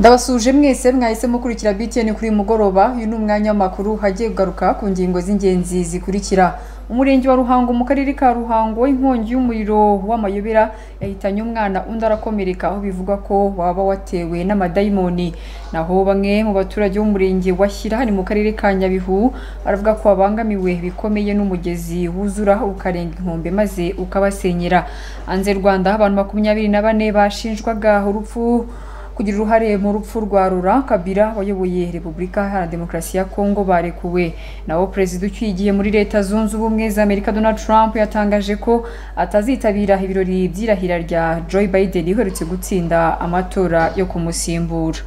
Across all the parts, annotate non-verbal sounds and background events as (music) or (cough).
ndabasuje mwese mwahise mukurikira btn kuri mugoroba uyu ni umwanya w'amakuru hagiye kugaruka ku ngingo z'ingenzi zikurikira. Umurenge wa ruhango mu karere ka ruhango inkongi y'umuriro w'amayobera yahitanye umwana undi arakomereka aho bivugwa ko waba watewe n'amadayimoni. Naho bamwe mu baturage b'umurenge wa shyira hari mu karere ka nyabihu baravuga ko babangamiwe bikomeye n'umugezi wuzura ukarenga inkombe maze ukabasenyera. Hanze rwanda abantu makumyabiri na bane bashinjwaga urupfu kugira uruhare mu rupfu rwa Laurent Kabila wayoboye Repubulika Iharanira Demokarasi ya Kongo barekuwe. Naho perezida ucyuye muri leta zunze ubumwe za Amerika Donald Trump yatangaje ko atazitabira ibirori by'irahira rya Joe Biden uherutse gutsinda amatora yo kumusimbura.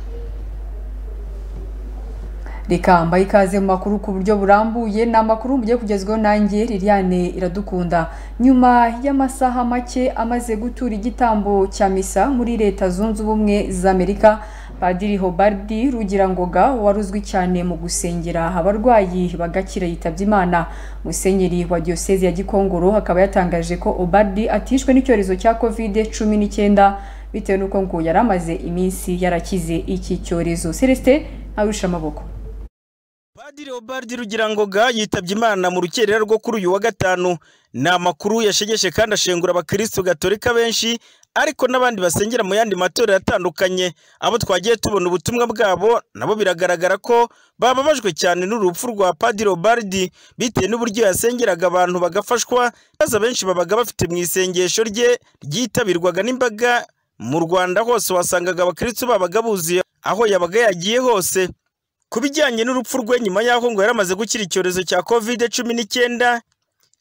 Reka mbaye ikaze mu makuru ku buryo burambuye. Ni amakuru mugiye kugezwaho nanjye Liliane iradukunda. Nyuma y'amasaha make amaze gutura igitambo cya misa muri leta zunze ubumwe za amerika padiri hobardi rugirangoga wari uzwi cyane mu gusengera abarwayi bagakira yitabye imana. Musenyeri wa diyosezi ya gikongoro akaba yatangaje ko obardi atishwe n'icyorezo cya kovide cumi n'icyenda bitewe n'uko ngo yari amaze iminsi yarakize iki cyorezo. Celestin awusha amaboko. Padiri Obardi Rugirangoga yitabye Imana mu rukerera rwo kuri uyu wa gatanu. Ni amakuru yashegeshe kandi ashengura abakristo gatolika benshi ariko n'abandi basengera mu yandi matorero atandukanye abo twagiye tubona ubutumwa bwabo nabo biragaragara ko bababajwe cyane n'urupfu rwa Padiri Obardi bitewe n'uburyo yasengeraga abantu bagafashwa maze abenshi babaga bafite mu isengesho rye ryitabirwaga n'imbaga. Mu Rwanda hose wasangaga abakristo babaga buzuye aho yabaga yagiye hose. Ku bijyanye n'urupfu rwe nyuma y'aho ngo yari amaze gukira icyorezo cya covid cumi n'icyenda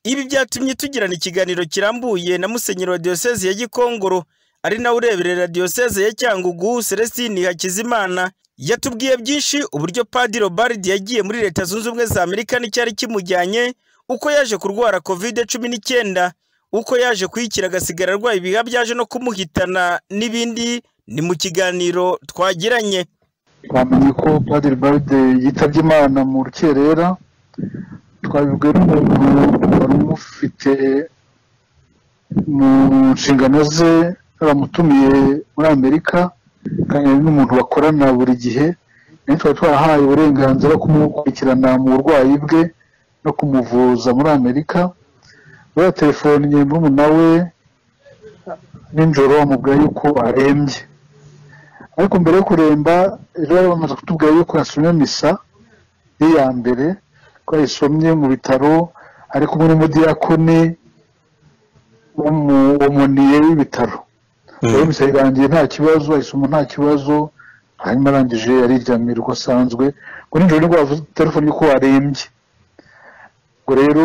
ibi byatumye tugirana ikiganiro kirambuye na musenyeri wa diyoseze ya gikongoro. Ari nawe ureberera diyoseze ya cyangugu celestine hakizimana. Yatubwiye byinshi uburyo padiri obaridi yagiye muri leta zunze ubumwe za amerika n'icyari kimujyanye uko yaje kurwara covid cumi n'icyenda uko yaje kuyikira agasigara arwaye ibiha byaje no kumuhitana n'ibindi ni mu kiganiro twagiranye. Twamenye ko padiri baride yitabye imana mu rukerera. Twabibwiwe n'umuntu wari umufite mu nshingano ze bamutumiye muri amerika kandi n'umuntu bakorana buri gihe. Nawe twari twarahaye uburenganzira bwo kumukurikirana mu burwayi bwe no kumuvuza muri amerika. Buriya telefone murumuna we nijoro amubwira yuko arembye. Ariko mbere yo kuremba ejo bari bamaze kutubwira yuko yasomye misa ye ya mbere ko yayisomye mu bitaro ari kumwe n'umudiyakoni w'umuniye w'ibitaro rero misa irangiye nta kibazo ayisoma nta kibazo hanyuma arangije ariryamira uko asanzwe ngo nijoro ni bwo bavuze telefone yuko warembye ngo rero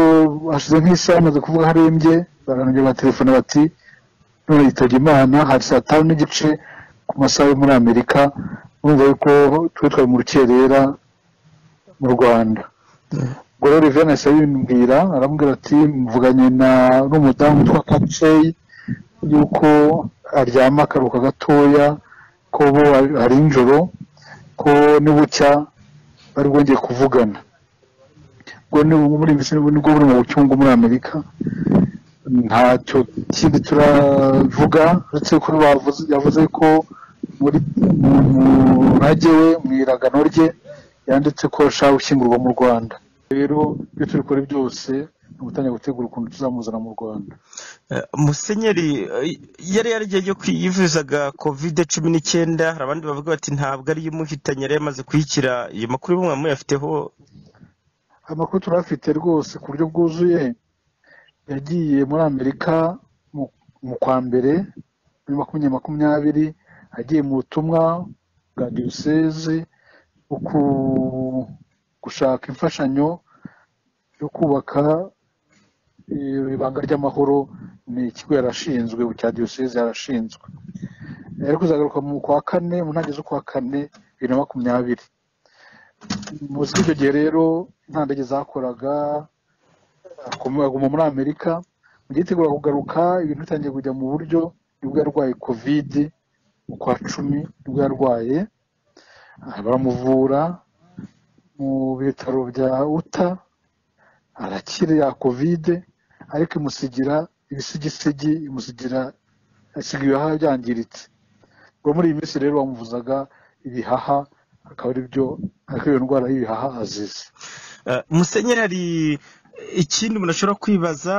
hashize nk'isaha amaze kuvuga ko arembye batelefone bati none yitabye imana hari saa tanu n'igice ku masaha yo muri amerika urumva yuko twe twari mu rukerera mu rwanda. Ubwo rero rivene yahise abimbwira arambwira ati mvuganye na n'umudamu witwa kaceyi yuko aryama akaruhuka gatoya ko bo hari nijoro ko nibucya bari bwongeye kuvugana. Ubwo muri ni bwo buri mu bucyungu muri amerika. Ntacyo kindi turavuga uretse ko yavuze ko muri murage we mu iragano rye yanditse ko ashaka gushyingurwa mu rwanda. Rero ibyo turi kuri byose ni ugutangira gutegura ukuntu tuzamuzana mu rwanda. Musenyeri yari yaragiye yo yivuzaga covid cumi n'icyenda hari abandi bavuga bati ntabwo ariyo imuhitanye yari yamaze kuyikira iyo makuru bumwe muyafiteho amakuru turafite rwose ku buryo bwuzuye yagiye muri amerika mu kwa mbere muri makumyabiri makumyabiri agiye mu butumwa bwa diyoseze gushaka imfashanyo yo kubaka ibanga ry'amahoro. Ni ikigo yarashinzwe cya diyoseze yarashinzwe. Yari kuzagaruka mu kwa kane mu ntangiriro z'ukwa kane bibiri na makumyabiri. Muzi ko icyo gihe rero nta ndege zakoraga aguma muri amerika. Mu gihe yitegura kugaruka ibintu bitangiye kujya mu buryo ni bwo yarwaye kovide mu kwa cumi ni bwo yarwaye baramuvura mu bitaro bya uta arakira kovide ariko imusigira ibisigisigi imusigira asiga ibihaha byangiritse. Ubwo muri iyi minsi rero bamuvuzaga ibihaha akaba ari byo ariko iyo ndwara y'ibihaha azize. Eh, musenyeri ikindi umuntu ashobora kwibaza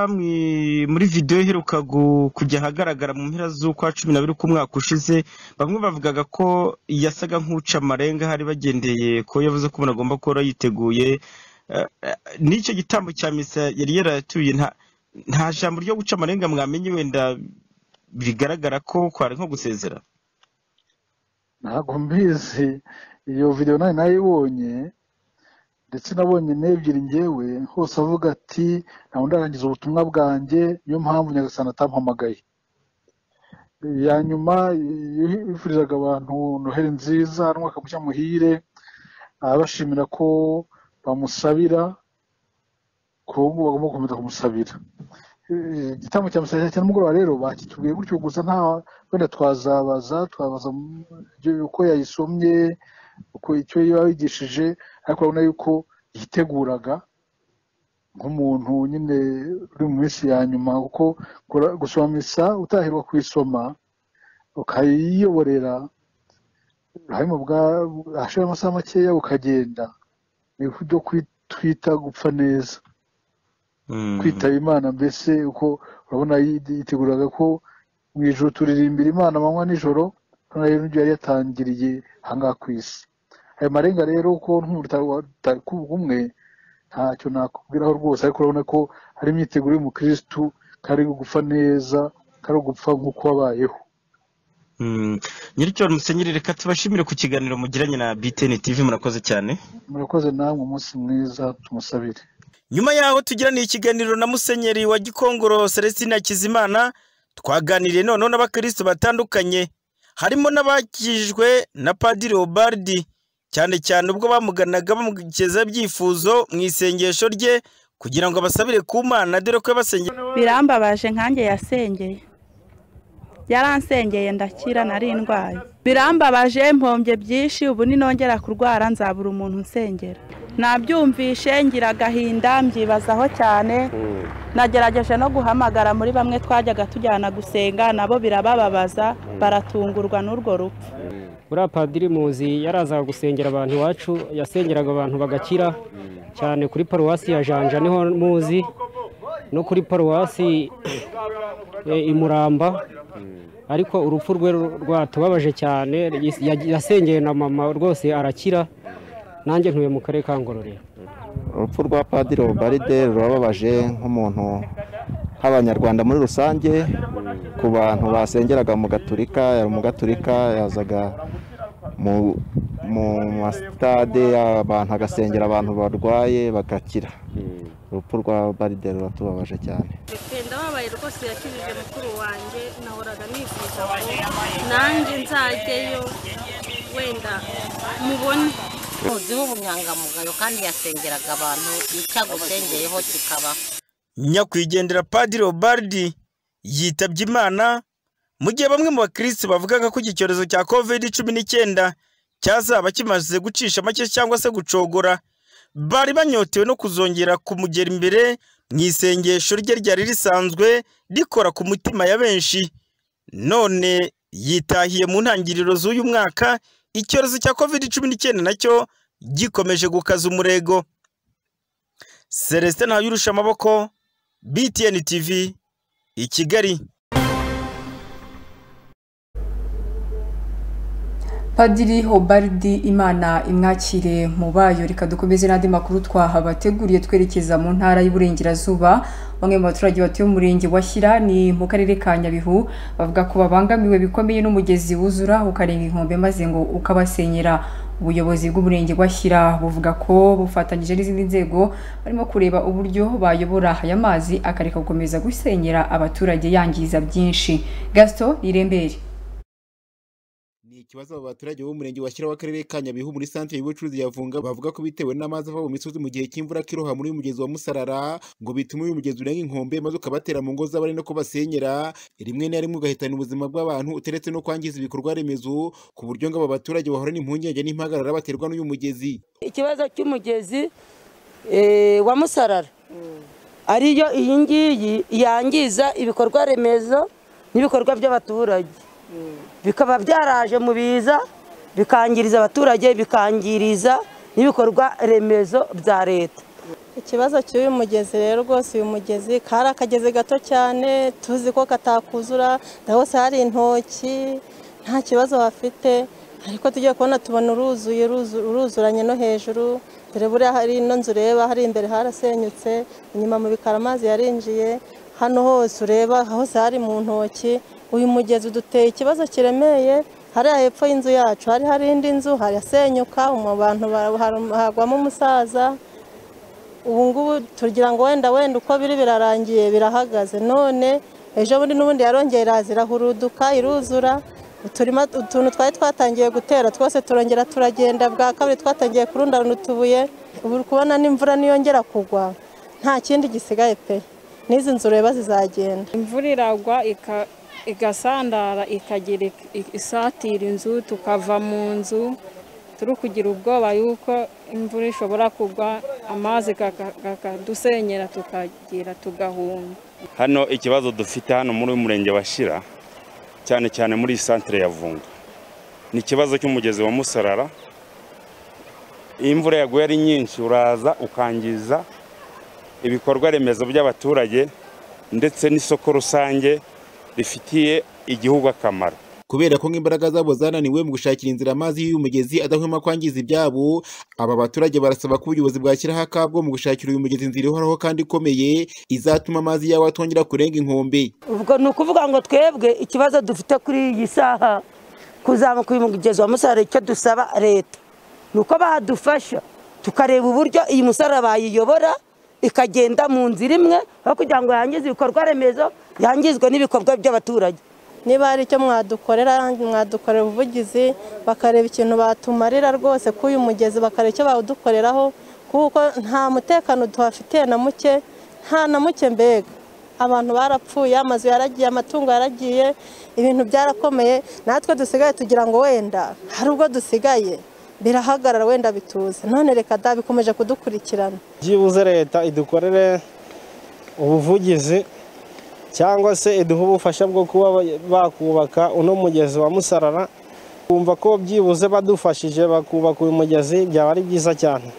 muri videwo iheruka kujya ahagaragara mu mpera z'ukwa cumi n'abiri k'umwaka ushize bamwe bavugaga ko yasaga nk'uca amarenga hari bagendeye ko yavuze ko umuntu agomba kuba yiteguye. Eh, n'icyo gitambo cya misa yari yaratuye nta jambo ryo guca amarenga mwamenye wenda bigaragara ko kwari nko gusezera. Ntabwo mbizi. Iyo videwo na yo nayibonye ndetse nabonye n'ebyiri ngewe hose avuga ati ntabwo ndarangiza ubutumwa bwanjye niyo mpamvu nyagasani atampamagaye. Ya nyuma yifurizaga abantu noheli nziza n'umwaka mushya muhire abashimira ko bamusabira ko ubu bagomba gukomeza kumusabira. Igitambo cya misa cya nimugoroba rero bakitubwiye gutyo gusa nta wenda twazabaza twabaza uko yayisomye uko icyo yabigishije ariko urabona yuko yiteguraga nk'umuntu nyine uri mu minsi ya nyuma kuko gusoma misa utahirwa kuyisoma ukayiyoborera hashira amasaha makeya ukagenda ni ibyo twita gupfa neza Mm. kwitaba imana mbese uko urabona yi- yiteguraga ko mu ijoro turirimbira imana amanywa nijoro urabona rero n'ibyo yari yatangiriye ahangaha ku isi. Ayo marenga rero ko nk'umuntu utari kumwe ntacyo nakubwiraho rwose ariko urabona ko hari imyiteguro y'umukirisitu kari gupfa neza kari gupfa nk'uko wabayeho. Mm. nyiricyo musenyeri reka tubashimire ku kiganiro mugiranye na BTN TV murakoze cyane. Murakoze namwe umunsi mwiza tumusabire. Nyuma yaho tugiraniye ikiganiro na musenyeri wa gikongoro celestina kizimana twaganiriye noneho n'abakristo batandukanye. Harimo n'abakijwe na padiri obardi cyane cyane ubwo bamuganaga bamugeza ibyifuzo mu isengesho rye kugira ngo abasabire ku mana dore ko yabasengeye. Birambabaje nkanjye yasengeye. Yaransengeye ndakira nari ndwaye. Birambabaje mpombye byinshi ubu ninongera kurwara nzabura umuntu nsengera. Nabyumvishe ngira agahinda mbyibazaho cyane. Nagerageje no guhamagara muri bamwe twajyaga tujyana gusenga nabo birabababaza baratungurwa n'urwo rupfu. Uriya padiri muzi yarazaga gusengera abantu iwacu yasengeraga abantu bagakira. Cyane kuri paruwasi ya janja ni ho muzi no kuri paruwasi eh, i muramba. Ariko urupfu rwe rwatubabaje cyane ya- yasengeye na mama rwose arakira. Nanjye ntuye mu karere ka ngororero. Urupfu rwa padiri obaride rurababaje nk'umuntu nk'abanyarwanda muri rusange. Ku bantu basengeraga mu gaturika yari umugaturika yazaga mu masitade abantu agasengera abantu barwaye bagakira. Urupfu rwa baride ruratubabaje cyane. Ndababaye rwose yakijije mukuru wanjye ko nanjye nzajyeyo wenda mubone. Muziho ubunyangamugayo kandi yasengeraga abantu icyo agusengeyeho kikabaho nyakwigendera padiri obardi yitabye imana mu gihe bamwe mu bakirisitu bavugaga ko iki cyorezo cya covid cumi n'icyenda cyazaba kimaze gucisha make cyangwa se gucogora bari banyotewe no kuzongera kumugera imbere mu isengesho rye ryari risanzwe rikora ku mutima ya benshi. None yitahiye mu ntangiriro z'uyu mwaka icyorezo cya covid cumi n'icyenda na cyo gikomeje gukaza umurego. Celestin ntayurusha amaboko btn tv i kigali. Padiri hobaridi imana imwakire mu bayo. Reka dukomeze n'andi makuru twahabateguriye twerekeza mu ntara y'uburengerazuba. Bamwe mu baturage batuye umurenge wa shyira ni mu karere ka nyabihu bavuga ko babangamiwe bikomeye n'umugezi wuzura ukarenga inkombe maze ngo ukabasenyera. Ubuyobozi bw'umurenge wa shyira buvuga ko bufatanyije n'izindi nzego barimo kureba uburyo bayobora aya mazi akareka gukomeza gusenyera abaturage yangiza byinshi. Gasito irembere ikibazo aba baturage b'umurenge washyira w'akarere ka nyabihu muri santere y'ubucuruzi ya vunga bavuga ko bitewe n'amazi ava mu misozi mu gihe cy'imvura kiroha muri uyu mugezi wa musarara ngo bitume uyu mugezi urenga inkombe maze ukabatera mu ngo z'abari no kubasenyera rimwe na rimwe ugahitana ubuzima bw'abantu uteretse no kwangiza ibikorwa remezo ku buryo ngo aba baturage bahorana impungenge n'impagarara baterwa n'uyu mugezi. Ikibazo cy'umugezi eh, wa musarara. Ariyo iyi ngiyi yangiza ibikorwa remezo n'ibikorwa by'abaturage. Bikaba byaraje mu biza bikangiriza abaturage bikangiriza n'ibikorwa remezo bya leta. Ikibazo cy'uyu mugezi rero rwose uyu mugezi kari akagezi gato cyane tuzi ko katakuzura hose hari intoki nta kibazo bafite. Ariko tugiye kubona tubona uruzuye uruzuranye no hejuru. Dore buriya hari ino nzu ureba hari imbere harasenyutse inyuma mu bikara amazi yarinjiye. Hano hose ureba hose hari mu ntoki. Uyu mugezi uduteye ikibazo kiremeye hariya hepfo y'inzu yacu hari hari indi nzu harasenyuka abantu hagwamo umusaza. Ubu ngubu tugira ngo wenda wenda uko biri birarangiye birahagaze. None ejo bundi n'ubundi yarongera iraza irahuruduka iruzura utuntu twari twatangiye gutera twose turongera turagenda bwa kabiri twatangiye kurundarana utubuye ubu kubona n'imvura niyongera kugwa nta kindi gisigaye pe. N'izi nzu ureba zizagenda imvura iragwa igasandara ikagira isatira inzu tukava mu nzu turi kugira ubwoba yuko imvura ishobora kugwa amazi akadusenyera tukagira tugahunga. Hano ikibazo dufite hano muri uyu murenge wa shira cyane cyane muri iyi santire ya vunga ni ikibazo cy'umugezi wa musarara. Imvura yaguye ari nyinshi uraza ukangiza ibikorwa remezo by'abaturage ndetse n'isoko rusange. Rifitiye igihugu akamaro. Kubera ko nk'imbaraga zabo zananiwe mu gushakira inzira amazi y'uyu mugezi adahwema kwangiza ibyabo aba baturage barasaba ko ubuyobozi bwashyiraho akabwo mu gushakira uyu mugezi inzira ihoraho kandi ikomeye izatuma amazi yawo atongera kurenga inkombe. Ubwo ni ukuvuga ngo twebwe ikibazo dufite kuri iyi saha kuzamuka uyu mugezi wa musarara icyo dusaba leta. Ni uko badufasha tukareba uburyo iyi musarara bayiyobora ikagenda mu nzira imwe aho kugira ngo yangize ibikorwa remezo yangizwe n'ibikorwa by'abaturage. Niba hari icyo mwadukorera mwadukorera ubuvugizi bakareba ikintu batumarira rwose kuri uyu mugezi bakareba icyo bawudukoreraho kuko nta mutekano tuhafitiye na muke nta na muke mbega. Abantu barapfuye amazu yaragiye amatungo yaragiye ibintu byarakomeye natwe dusigaye tugira ngo wenda hari ubwo dusigaye. Birahagarara wenda bituze. None reka da bikomeje kudukurikirana. Byibuze leta idukorere ubuvugizi cyangwa se iduha ubufasha bwo kuba bakubaka uno mugezi wa musarara kumva ko byibuze badufashije bakubaka uyu mugezi byaba ari byiza cyane.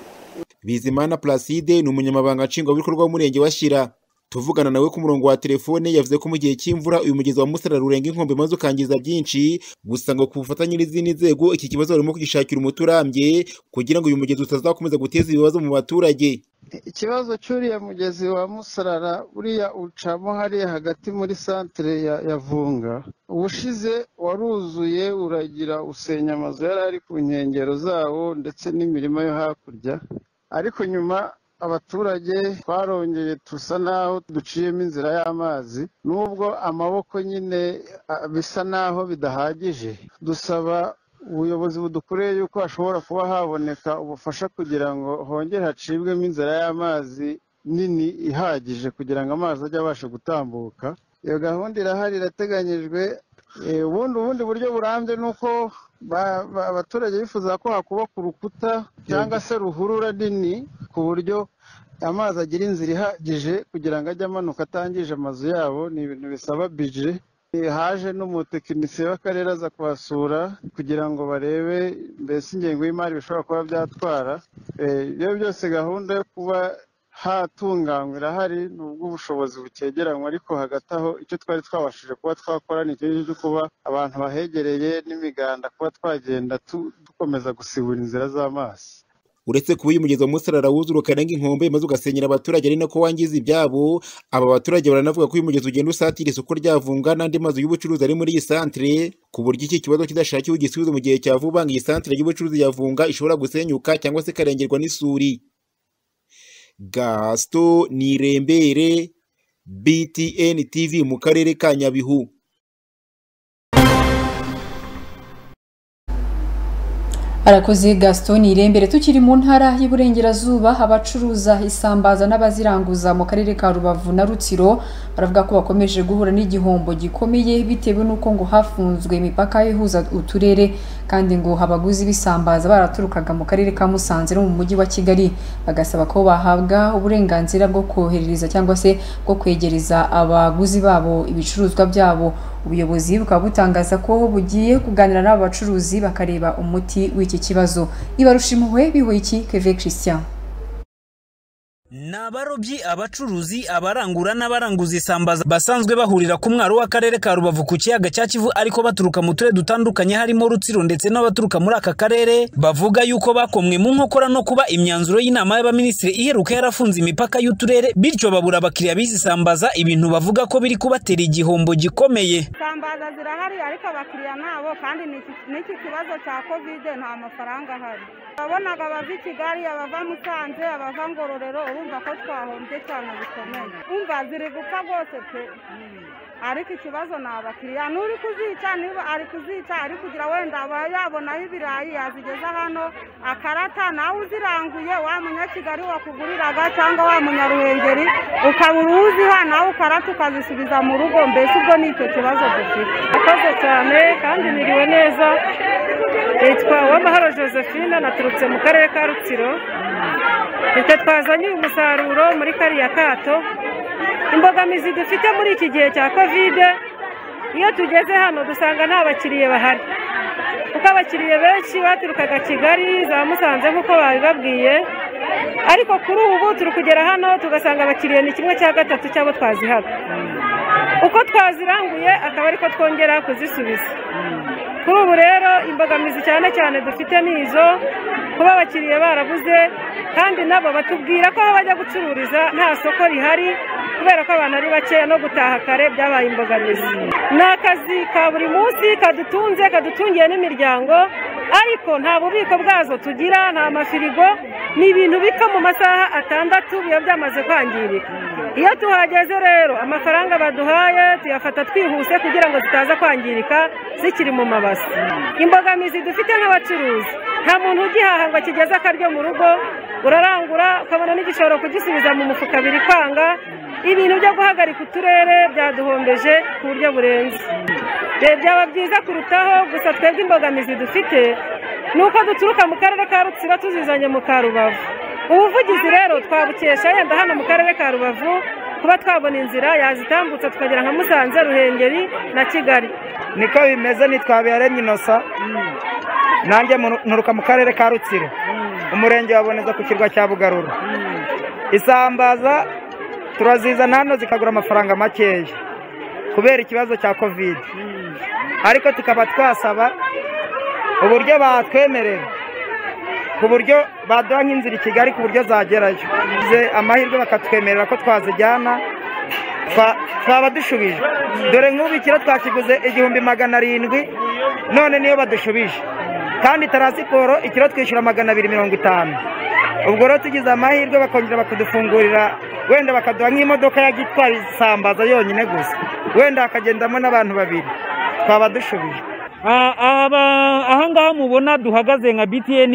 Bizimana placide ni umunyamabanga nshingwabikorwa w'umurenge wa shyira tuvugana nawe ku murongo wa telefone yavuze ko mu gihe cy'imvura uyu mugezi wa musarara urenga inkombe maze ukangiza byinshi. Gusa ngo ku bufatanye n'izindi nzego iki kibazo barimo kugishakira umuti urambye kugira ngo uyu mugezi utazakomeza guteza ibibazo mu baturage. Ikibazo cy'uriya mugezi wa musarara uriya ucamo hariya hagati muri santire ya vunga ubushize waruzuye uragira usenya amazu yari ari ku nkengero zawo ndetse n'imirima yo hakurya. Ariko nyuma abaturage twarongeye tusa naho duciyemo inzira y'amazi nubwo amaboko nyine bisa naho bidahagije. Dusaba ubuyobozi budukoreye yuko hashobora kuba haboneka ubufasha kugira ngo hongere hacibwemo inzira y'amazi nini ihagije kugira ngo amazi ajye abasha gutambuka. Iyo gahunda irahari irateganyijwe. Ubundi ubundi buryo burambye ni uko abaturage bifuza ko hakubaka urukuta cyangwa se ruhurura nini ku buryo amazi agira inzira ihagije kugira ngo ajye amanuka atangije amazu yabo ni ibintu bisaba bije haje n'umutekinisiye w'akarere aza kuhasura kugira ngo barebe mbese ingengo y'imari bishobora kuba byatwara. Iyo byose gahunda yo kuba hatunganywa irahari nubwo ubushobozi bukegeranywa ariko hagati aho icyo twari twabashije kuba twakora ni icyo cyo kuba abantu bahegereye n'imiganda kuba twagenda dukomeza gusibura inzira z'amazi. Uretse kuba uyu mugezi wa musarara wuzura ukarenga inkombe maze ugasenyera abaturage ari nako wangiza ibyabo. Aba baturage baranavuga ko uyu mugezi ugenda usatira isoko ryavunga n'andi mazu y'ubucuruzi ari muri iyi santire ku buryo iki kibazo kidashakiwe igisubizo mu gihe cya vuba ngo iyi santire y'ubucuruzi yavunga ishobora gusenyuka cyangwa se ikarengerwa n'isuri. Gasito nirembere btn tv mu karere ka nyabihu. Arakoze gaston irembere tukiri mu ntara y'Iburengerazuba abacuruza isambaza n'abaziranguza mu karere ka rubavu na rutsiro baravuga ko bakomeje guhura n'igihombo gikomeye bitewe n'uko ngo hafunzwe imipaka ihuza uturere kandi ngo abaguzi b'isambaza baraturukaga mu karere ka musanze no mu mujyi wa kigali. Bagasaba ko bahabwa uburenganzira bwo koherereza cyangwa se bwo kwegereza abaguzi babo ibicuruzwa byabo. Ubuyobozi bukaba butangaza ko bugiye kuganira n'aba bacuruzi bakareba umuti w'iki kibazo. Ibarushimuwe bihoye iki keve christian. Ni abarobyi abacuruzi abarangura n'abaranguza isambaza basanzwe bahurira ku mwaro w'akarere ka rubavu ku kiyaga cya kivu ariko baturuka mu turere dutandukanye harimo rutsiro ndetse n'abaturuka muri aka karere bavuga yuko bakomwe mu nkokora no kuba imyanzuro y'inama y'abaminisitiri iheruka yarafunze imipaka y'uturere bityo babura abakiriya b'izi sambaza ibintu bavuga ko biri kubatera igihombo gikomeye. Isambaza zirahari ariko abakiriya nabo kandi n'iki kibazo cya kovide nta mafaranga ahari. Wabonaga abava i kigali abava musanze abava ngororero urumva ko twahombye cyane bikomeye umva ziri gupfa rwose pe. Ariko ikibazo ni abakiriya. N'uri kuzica niba ari kuzica ari kugira wenda aba yabonaho ibirayi yazigeza hano akarata nawe uziranguye wa munyakigali wakuguriraga cyangwa wa munyaruhengeri ukabura uwuziha nawe ukarata ukazisubiza mu rugo mbese ubwo ni icyo kibazo dufite. Akoze cyane kandi niriwe neza yitwa uwamahoro josephine naturutse mu karere ka rutsiro. Icyo twazanye uyu musaruro muri kariya kato. Imbogamizi dufite muri iki gihe cya kovide iyo tugeze hano dusanga nta bakiriya bahari. Kuko abakiriya benshi baturukaga kigali za musanze nk'uko babibabwiye ariko kuri ubu turi kugera hano tugasanga abakiriya ni kimwe cya gatatu cy'abo twazihaga. Uko twaziranguye akaba ariko twongera kuzisubiza. Kuri ubu rero imbogamizi cyane cyane dufite ni izo kuba abakiriya barabuze kandi nabo batubwira ko aho bajya gucururiza nta soko rihari kubera ko abantu ari bakeya no gutaha kare byabaye imbogamizi. Ni akazi ka buri munsi kadutunze kadutungiye n'imiryango ariko nta bubiko bwazo tugira nta mafirigo ni ibintu bipfa mu masaha atandatu biba byamaze kwangirika. Iyo tuhageze rero amafaranga baduhaye tuyafata twihuse kugira ngo zitaza kwangirika zikiri mu mabasi. Imbogamizi dufite nk'abacuruzi nta muntu ugihaha ngo akigeze akaryo mu rugo urarangura ukabona n'igishoro kugisubiza mu mufuka biri kwanga ibintu byo guhagarika uturere byaduhombeje ku buryo burenze. Byaba byiza kurutaho gusa twebwe imbogamizi dufite ni uko duturuka mu karere ka rutsiro tuzizanye mu ka rubavu. Ubuvugizi rero twabukesha yenda hano mu karere ka rubavu kuba twabona inzira yazitambutsa tukagera nka musanze ruhengeri na kigali. Niko bimeze ntitwaberanye inosa. Nanjye nturuka mu karere ka rutsiro. Umurenge waboneza ku kirwa cya bugarura isambaza turazizana hano zikagura amafaranga makeya kubera ikibazo cya kovide ariko tukaba twasaba uburyo batwemerera ku buryo baduha nk'inzira i kigali ku buryo zagerayo. Amahirwe bakatwemerera ko twazijyana twaba dushubije dore nk'ubu ikiro twakiguze igihumbi magana arindwi none niyo badushubije kandi taransiporo ikiro twishyura magana abiri mirongo itanu. Ubwo rero tugize amahirwe bakongera bakadufungurira wenda bakaduha nk'imodoka yajya itwara isambaza yonyine gusa. Wenda hakagendamo n'abantu babiri. Twaba dushubije ahangaha mubona duhagaze nka btn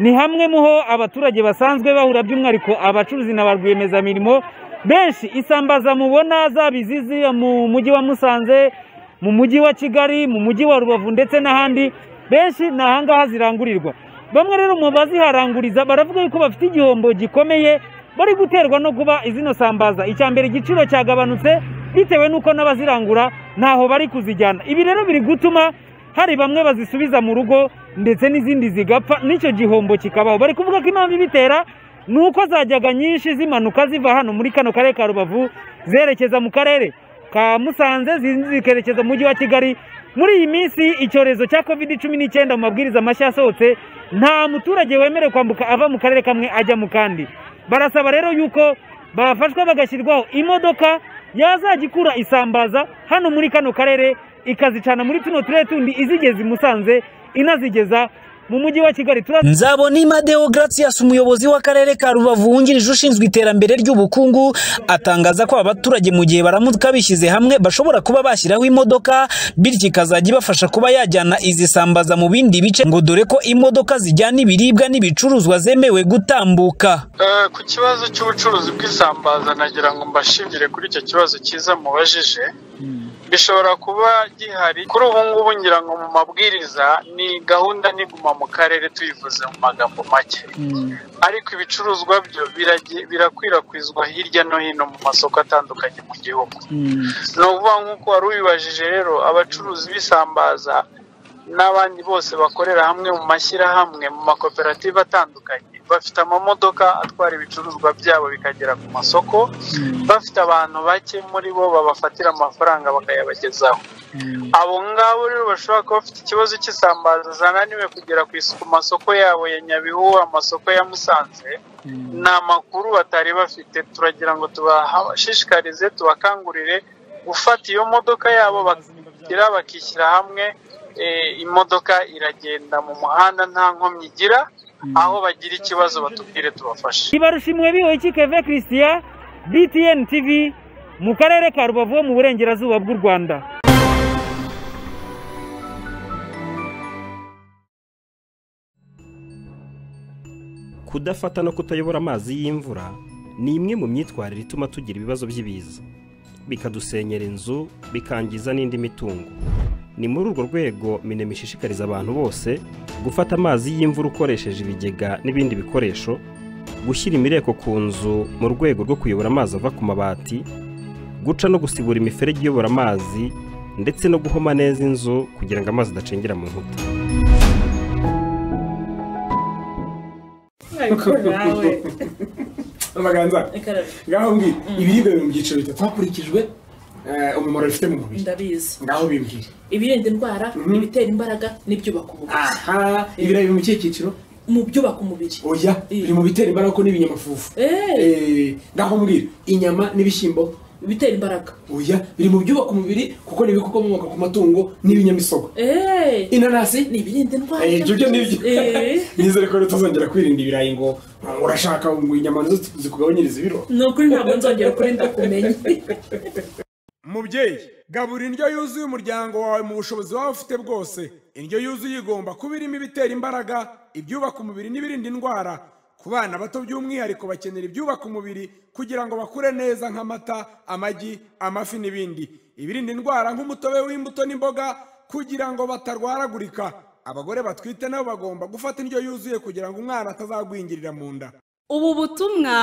ni hamwe muho abaturage basanzwe bahura by'umwihariko abacuruzi na ba rwiyemezamirimo benshi isambaza mubona zaba izizi mu mujyi wa musanze mu mujyi wa kigali mu mujyi wa rubavu ndetse n'ahandi benshi ni ahangaha zirangurirwa. Bamwe rero mu baziharanguriza baravuga yuko bafite igihombo gikomeye bari guterwa no kuba izino sambaza. Icya mbere igiciro cyagabanutse bitewe n'uko n'abazirangura ntaho bari kuzijyana. Ibi rero biri gutuma hari bamwe bazisubiza mu rugo ndetse n'izindi zigapfa n'icyo gihombo kikabaho. Bari kuvuga ko impamvu ibitera ni uko zajyaga nyinshi zimanuka ziva hano muri kano karere ka rubavu zerekeza mu karere ka musanze zikerekeza mu mujyi wa kigali. Muri iyi minsi icyorezo cya covid cumi n'icyenda mu mabwiriza mashya yasohotse nta muturage wemerewe kwambuka ava mu karere kamwe ajya mu kandi. Barasaba rero yuko bafashwa bagashyirwaho imodoka yazajya ikura isambaza hano muri kano karere ikazicana muri tuno turere tundi izigeza i musanze inazigeza mu mujyi wa kigali. Nzabonima deogratias umuyobozi w'akarere ka rubavu wungirije ushinzwe iterambere ry'ubukungu atangaza ko abaturage mu gihe baramuka bishyize hamwe bashobora kuba bashyiraho imodoka bityo ikazajya ibafasha kuba yajyana izi sambaza mu bindi bice ngo dore ko imodoka zijyana ibiribwa n'ibicuruzwa zemewe gutambuka. Ku kibazo cy'ubucuruzi bw'isambaza nagira ngo mbashimire kuri icyo kibazo cyiza mubajije. Bishobora kuba gihari. Kuri ubu ngubu ngira ngo mu mabwiriza ni gahunda ntiguma mu karere tuyivuze mu magambo make. Ariko ibicuruzwa byo birakwirakwizwa hirya no hino mu masoko atandukanye mu gihugu. Ni ukuvuga nk'uko wari ubibajije rero abacuruzi b'isambaza n'abandi bose bakorera hamwe mu mashyirahamwe mu makoperative atandukanye. Bafite amamodoka atwara ibicuruzwa byabo bikagera ku masoko. Bafite abantu bake muri bo babafatira amafaranga bakayabagezaho. Abo ngabo rero bashobora kuba bafite ikibazo cy'isambaza zananiwe kugera ku masoko yabo ya nyabihu amasoko ya musanze. Ni amakuru batari bafite. Turagira ngo tubashishikarize tubakangurire gufata iyo modoka yabo bakishyira hamwe imodoka iragenda mu muhanda nta nkomyi igira aho bagira ikibazo batubwire tubafashe. Ibarushimwe bihoye keve christian btn tv mu karere ka rubavu mu burengerazuba bw'u rwanda. Kudafata no kutayobora amazi y'imvura ni imwe mu myitwarire ituma tugira ibibazo by'ibiza. Bikadusenyera inzu bikangiza n'indi mitungo. Ni muri urwo rwego minema ishishikariza abantu bose gufata amazi y'imvura ukoresheje ibigega n'ibindi bikoresho gushyira imireko ku nzu mu rwego rwo kuyobora amazi ava ku mabati guca no gusibura imiferege iyobora amazi ndetse no guhoma neza inzu kugira ngo amazi adacengera mu nkuta. Amaganza. Ngaho mbwira ibiribwa biri mu byiciro bitatu. Hakurikijwe umumaro bifite mu mubiri ndabizi. Ngaho bimbwira ibirinda indwara ibitera imbaraga n'ibyubaka umubiri. Aha ibirayi biri mu kihe cyiciro mu byubaka umubiri. Oya biri mu bitera imbaraga ko n'ibinyamafufu. Eh, ngaho mbwira inyama n'ibishyimbo? Ibitera imbaraga. Oya biri mu byubaka umubiri kuko ni ibikomoka ku matungo n'ibinyamisogwe. Inanasi? Ni ibirinda indwara. Eh, ibyo byo ni byo. Eh. (laughs) nizere ko tuzongera kwirinda ibirayi ngo urashaka ngo inyama na zo zikugabanyiriza ibiro. Ni ukuri ntabwo nzongera ukuri ndakumenya (laughs) mubyeyi gabura indyo yuzuye umuryango wawe mu bushobozi waba ufite bwose. Indyo yuzuye igomba kuba irimo ibitera imbaraga ibyubaka umubiri n'ibirinda indwara. Ku bana bato by'umwihariko bakenera ibyubaka umubiri kugira ngo bakure neza nk'amata amagi amafi n'ibindi. Ibirinda indwara nk'umutobe w'imbuto n'imboga kugira ngo batarwaragurika. Abagore batwite nabo bagomba gufata indyo yuzuye kugira ngo umwana atazagwingirira mu nda. Ubu butumwa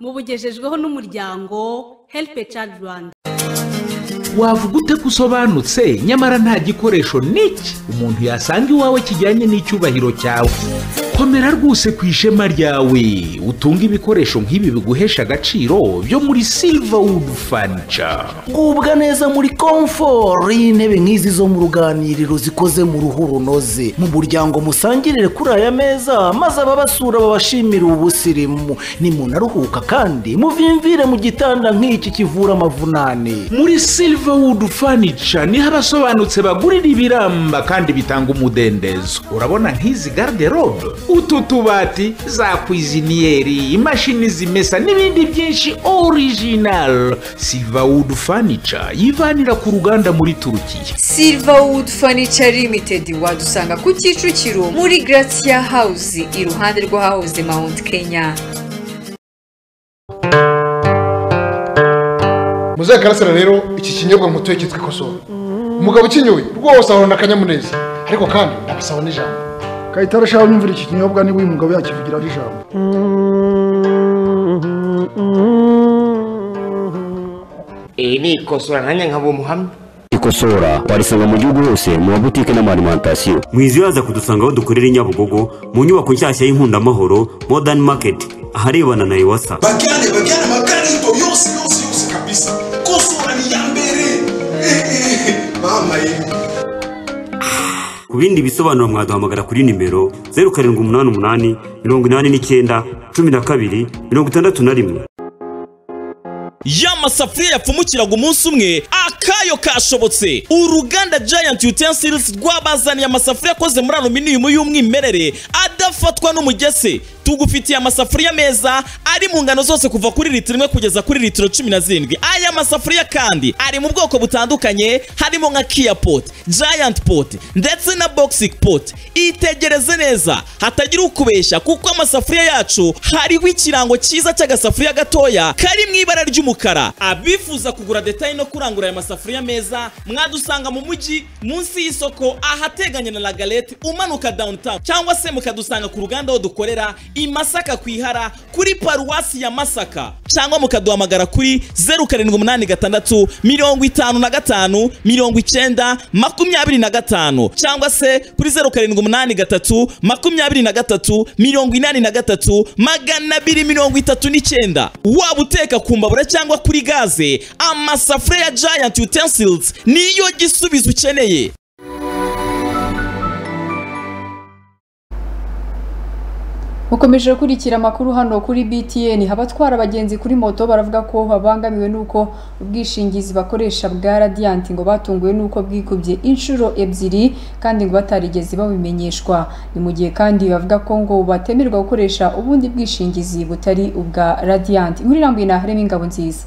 mubugejejweho n'umuryango help child rwanda. Wavuga ute ko usobanutse nyamara nta gikoresho n'iki umuntu yasanga iwawe kijyanye n'icyubahiro cyawe. Komera rwose ku ishema ryawe. Utunge ibikoresho nk'ibi biguhesha agaciro byo muri silverwood furniture. Gubwa neza muri komfort y'intebe nk'izi zo mu ruganiriro zikoze mu ruhu runoze. Mu muryango musangirire kuri aya meza maze ababasura babashimire ubusirimu. Nimunaruhuka kandi muvimvire mu gitanda nk'iki kivura amavunane. Muri silverwood furniture ni ho abasobanutse bagurira ibiramba kandi bitanga umudendezo. Urabona nk'izi garderobe? Utu tubati za kwiziniyeri imashini zimesa n'ibindi byinshi original. Silverwood furniture yivanira ku ruganda muri turukiya Silverwood Furniture Limited wadusanga ku Kicukiro muri Gratia House iruhande rwa House Mount Kenya. muzehe karasira rero iki kinyobwa mutuye cyitwa ikosowe umugabo ukinyoye rwose ahorana akanyamuneza. Ariko kandi ndabasaba n'ijambo. Kayitare shaho nyumvira iki kinyobwa niba uyu mugabo yakivugira ari ijambo ini ni ikosora nanjye nkaba umuhamya ikosora warisanga mu gihugu hose mu mabutike n'amarimantasiyo mwizi waza kudusanga aho dukorera inyabugogo nyabugogo mu nyubako nshyashya y'inkundamahoro modern market. Aharebana na iwasa. Bakiane bajyane ku bindi bisobanuro mwaduhamagara kuri nimero zeru karindwi umunani umunani mirongo inani n'icyenda cumi na kabiri mirongo itandatu na rimwe. Ya masafuriya yapfumukiraga umunsi umwe akayo kashobotse. Uruganda giant utensils rwabazaniye amasafuriya akoze muri aluminium y'umwimerere adafata udafatwa n'umugese. Tugufitiye amasafuriya meza ari mu ngano zose kuva kuri litiro imwe kugeza kuri litiro cumi na zirindwi aya masafuriya kandi ari mu bwoko butandukanye harimo nka kiya poti giant poti ndetse na boxing poti itegereze neza hatagira ukubeshya kuko amasafuriya yacu hariho ikirango cyiza cy'agasafuriya gatoya kari mu ibara ry'umukara. Abifuza kugura detaye no kurangura aya masafuriya meza mwadusanga mu mujyi munsi y'isoko ahateganye na lagalete umanuka downtown cyangwa se mukadusanga ku ruganda aho dukorera i Masaka ku ihara kuri paruwasi ya Masaka. Cyangwa mukaduhamagara kuri zeru karindwi umunani gatandatu mirongo itanu na gatanu mirongo icyenda makumyabiri na gatanu. Cyangwa se kuri zeru karindwi umunani gatatu makumyabiri na gatatu mirongo inani na gatatu magana abiri mirongo itatu n'icyenda waba uteka ku mbabura cyangwa kuri gaze amasafuriya ya giant utensils niyo gisubizo ukeneye. Mukomeje gukurikira amakuru hano kuri btn abatwara abagenzi kuri moto baravuga ko babangamiwe n'uko ubwishingizi bakoresha bwa radiyanti ngo batunguwe n'uko bwikubye inshuro ebyiri kandi ngo batarigeze babimenyeshwa. Ni mu gihe kandi bavuga ko ngo batemerwa gukoresha ubundi bwishingizi butari ubwa radiyanti irambuye na harimo ingabo nziza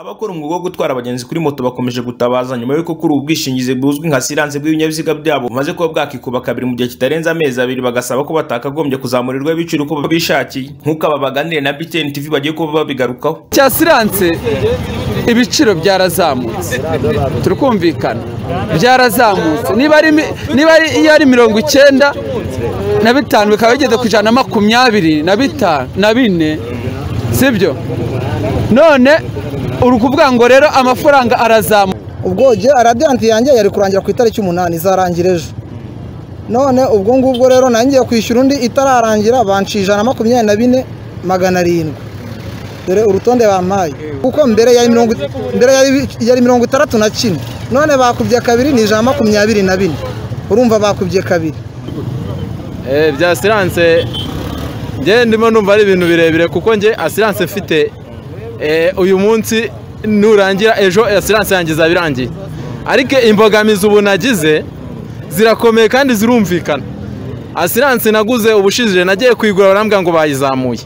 abakora umwuga wo gutwara abagenzi kuri moto bakomeje gutabaza nyuma y'uko kuri ubu bwishingizi buzwi nka siranse bw'ibinyabiziga byabo bumaze kuba bwakikuba kabiri mu gihe kitarenze amezi abiri bagasaba ko batakagombye kuzamurirwa ibiciro uko bishakiye. Nk'uko aba baganiriye na BTN TV bagiye kuba babigarukaho. Cya siranse ibiciro byarazamutse. Turikumvikana byarazamutse. Niba ari iyo ari mirongo icyenda na bitanu bikaba bigeze ku ijana na makumyabiri na bitanu na bine. Sibyo? None uri kuvuga ngo rero amafaranga arazamuka ubwo jye aradiyanti yanjye yari kurangira ku itariki umunani izarangira ejo. None ubwo ngubwo rero nangiye kwishyura undi itararangira banci ijana na makumyabiri na bine magana arindwi. Dore urutonde bampaye kuko mbere yari mirongo mbere yari mirongo itandatu na kimwe. None bakubye kabiri ni ijana na makumyabiri na bine. Urumva bakubye kabiri. Bya asiranse njye ndimo numva ari ibintu birebire kuko njye asiranse mfite uyu munsi nurangira ejo asiranse yanjye izaba irangiye ariko imbogamizi ubu nagize zirakomeye kandi zirumvikana. Asiranse naguze ubushize nagiye kuyigura barambwira ngo bayizamuye.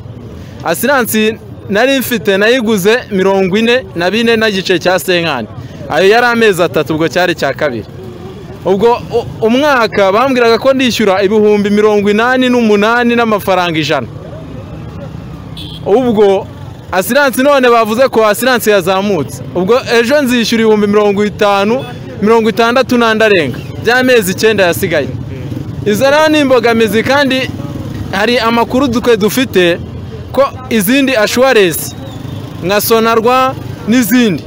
Asiranse nari mfite nayiguze mirongo ine na bine n'igice cya senkani. Ayo yari amezi atatu ubwo cyari cya kabiri. Ubwo umwaka bambwiraga ko ndishyura ibihumbi mirongo inani n'umunani n'amafaranga ijana. Ubwo asiranse none bavuze ko asiranse yazamutse. Ubwo ejo nzishyura ibihumbi mirongo itanu mirongo itandatu n'andi arenga by'amezi icyenda yasigaye. Izo rero ni imbogamizi kandi hari amakuru twe dufite ko izindi ashuwaresi nka sonarwa n'izindi.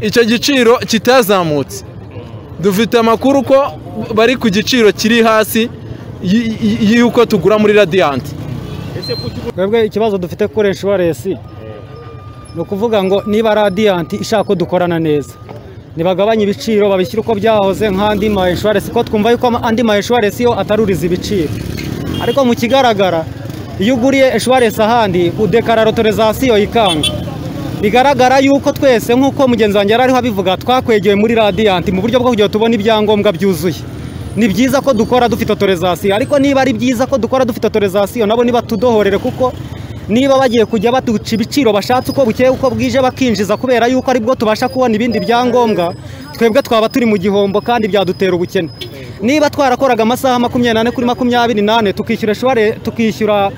Icyo giciro kitazamutse. Dufite amakuru ko bari ku giciro kiri hasi y'uko tugura muri radiyanti twebwe ikibazo dufite kuri inshuwarensi ni ukuvuga ngo niba radiyanti ishaka ko dukorana neza. Ntibagabanye ibiciro babishyire uko byahoze nk'andi ma inshuwarensi ko twumva yuko andi ma inshuwarensi yo ataruriza ibiciro. Ariko mu kigaragara iyo uguriye inshuwarensi ahandi udekarara otorizasiyo ikanga. Bigaragara yuko twese nk'uko mugenzi wanjye yari ariho abivuga twakwegeye muri radiyanti mu buryo bwo kugira ngo tubone ibyangombwa byuzuye. Ni byiza ko dukora dufite otorizasiyo ariko niba ari byiza ko dukora dufite otorizasiyo nabo niba tudohorere kuko niba bagiye kujya batuca ibiciro bashatse uko bukeye uko bwije bakinjiza kubera yuko ari bwo tubasha kubona ibindi byangombwa twebwe twaba turi mu gihombo kandi byadutera ubukene. Niba twarakoraga amasaha makumyabiri n'ane kuri makumyabiri n'ane tukishyura